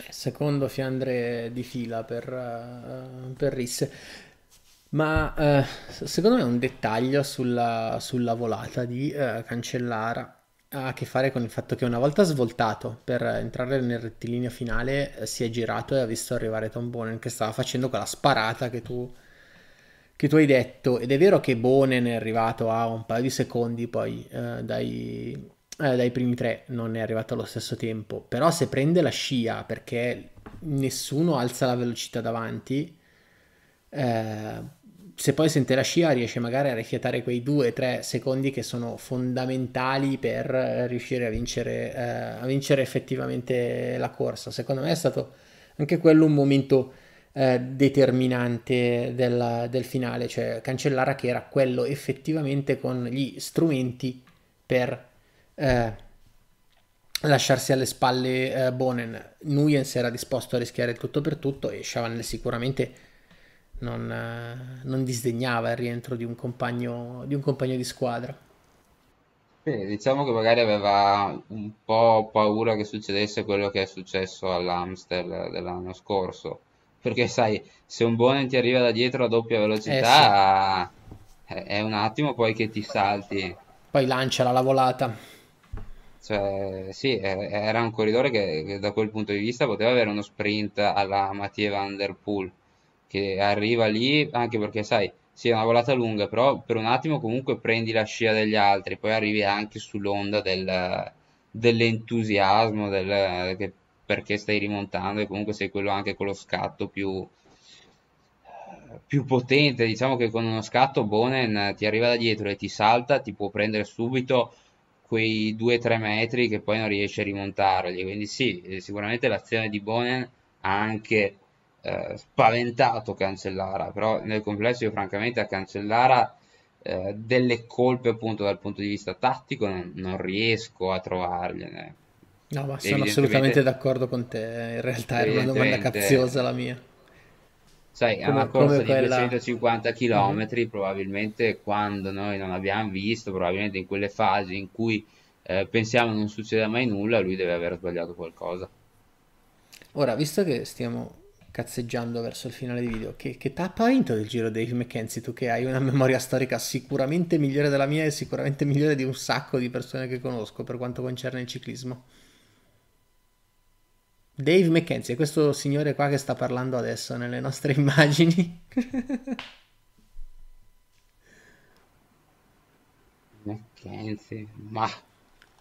Secondo Fiandre di fila per, uh, per Ries. Ma eh, secondo me un dettaglio sulla, sulla volata di eh, Cancellara. Ha a che fare con il fatto che una volta svoltato per entrare nel rettilineo finale eh, si è girato e ha visto arrivare Tom Bonen che stava facendo quella sparata che tu, che tu hai detto. Ed è vero che Bonen è arrivato a un paio di secondi poi eh, dai, eh, dai primi tre non è arrivato allo stesso tempo. Però se prende la scia perché nessuno alza la velocità davanti eh, se poi sente la scia riesce magari a rifiatare quei 2-3 secondi che sono fondamentali per riuscire a vincere, eh, a vincere effettivamente la corsa. Secondo me è stato anche quello un momento eh, determinante della, del finale, cioè Cancellara che era quello effettivamente con gli strumenti per eh, lasciarsi alle spalle eh, Bonen. Nuyens era disposto a rischiare tutto per tutto e Chavanel sicuramente non, eh, non disdegnava il rientro di un compagno di, un compagno di squadra. Sì, diciamo che magari aveva un po' paura che succedesse quello che è successo all'Amstel dell'anno scorso. Perché sai, se un buon ti arriva da dietro a doppia velocità, eh sì. è un attimo poi che ti salti. Poi lancia la volata. Cioè, sì, era un corridore che, che, da quel punto di vista poteva avere uno sprint alla Mathieu Van Der Poel che arriva lì, anche perché sai, sì, è una volata lunga, però per un attimo comunque prendi la scia degli altri, poi arrivi anche sull'onda del, dell'entusiasmo, del, che, perché stai rimontando e comunque sei quello anche con lo scatto più, più potente. Diciamo che con uno scatto Bonen ti arriva da dietro e ti salta, ti può prendere subito quei 2-3 metri che poi non riesci a rimontarli. Quindi sì, sicuramente l'azione di Bonen ha anche eh, spaventato Cancellara, però nel complesso io francamente a Cancellara eh, delle colpe appunto dal punto di vista tattico non, non riesco a trovargliene. No, ma sono assolutamente d'accordo con te, in realtà era una domanda capziosa la mia. Sai, è una corsa di quella... 250 km, probabilmente quando noi non abbiamo visto, probabilmente in quelle fasi in cui eh, pensiamo non succeda mai nulla, lui deve aver sbagliato qualcosa. Ora, visto che stiamo cazzeggiando verso il finale di video. Che, che tappa ha vinto del giro Dave McKenzie? Tu che hai una memoria storica sicuramente migliore della mia e sicuramente migliore di un sacco di persone che conosco per quanto concerne il ciclismo. Dave McKenzie, questo signore qua che sta parlando adesso nelle nostre immagini. McKenzie, ma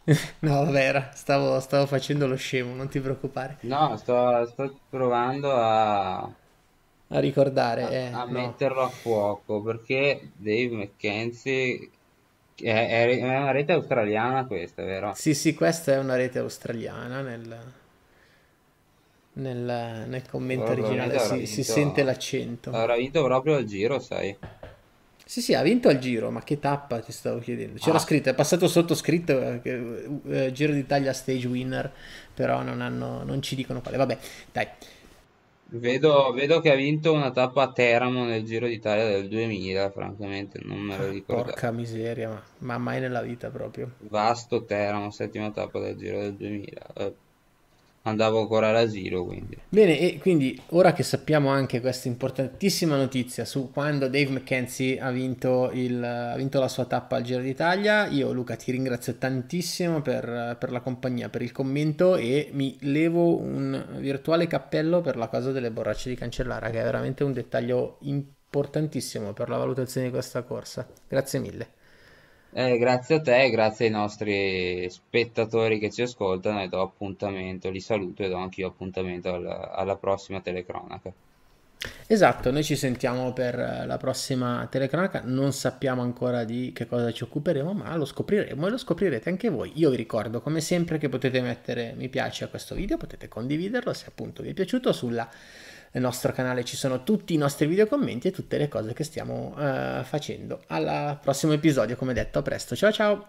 No, vabbè, stavo, stavo facendo lo scemo, non ti preoccupare. No, sto, sto provando a, A ricordare, a- eh, a no. metterlo a fuoco perché Dave McKenzie è, è- è una rete australiana questa, vero? Sì, sì, questa è una rete australiana nel, nel- nel commento Probabilmente originale, si, si sente l'accento. avrà vinto proprio il giro, sai? Sì, sì, ha vinto al giro, ma che tappa ti stavo chiedendo? C'era Ah, scritto, è passato sotto scritto eh, che, eh, Giro d'Italia stage winner, però non hanno, non ci dicono quale. Vabbè, dai. vedo, vedo che ha vinto una tappa a Teramo nel Giro d'Italia del 2000, francamente non me lo Ah, ricordavo. porca miseria, ma, ma mai nella vita proprio. Vasto Teramo, settima tappa del Giro del 2000. Eh, andavo ancora all'asilo, quindi. Bene, e quindi ora che sappiamo anche questa importantissima notizia su quando Dave McKenzie ha vinto, il- ha vinto la sua tappa al Giro d'Italia, io Luca ti ringrazio tantissimo per, per la compagnia, per il commento e mi levo un virtuale cappello per la cosa delle borracce di Cancellara, che è veramente un dettaglio importantissimo per la valutazione di questa corsa. Grazie mille. Eh, grazie a te, grazie ai nostri spettatori che ci ascoltano e do appuntamento, li saluto e do anch'io appuntamento alla alla prossima telecronaca. Esatto, noi ci sentiamo per eh, la prossima telecronaca, non sappiamo ancora di che cosa ci occuperemo, ma lo scopriremo e lo scoprirete anche voi. Io vi ricordo come sempre che potete mettere mi piace a questo video, potete condividerlo se appunto vi è piaciuto, sul nostro canale ci sono tutti i nostri video commenti e tutte le cose che stiamo eh, facendo. Al prossimo episodio, come detto, a presto, ciao ciao!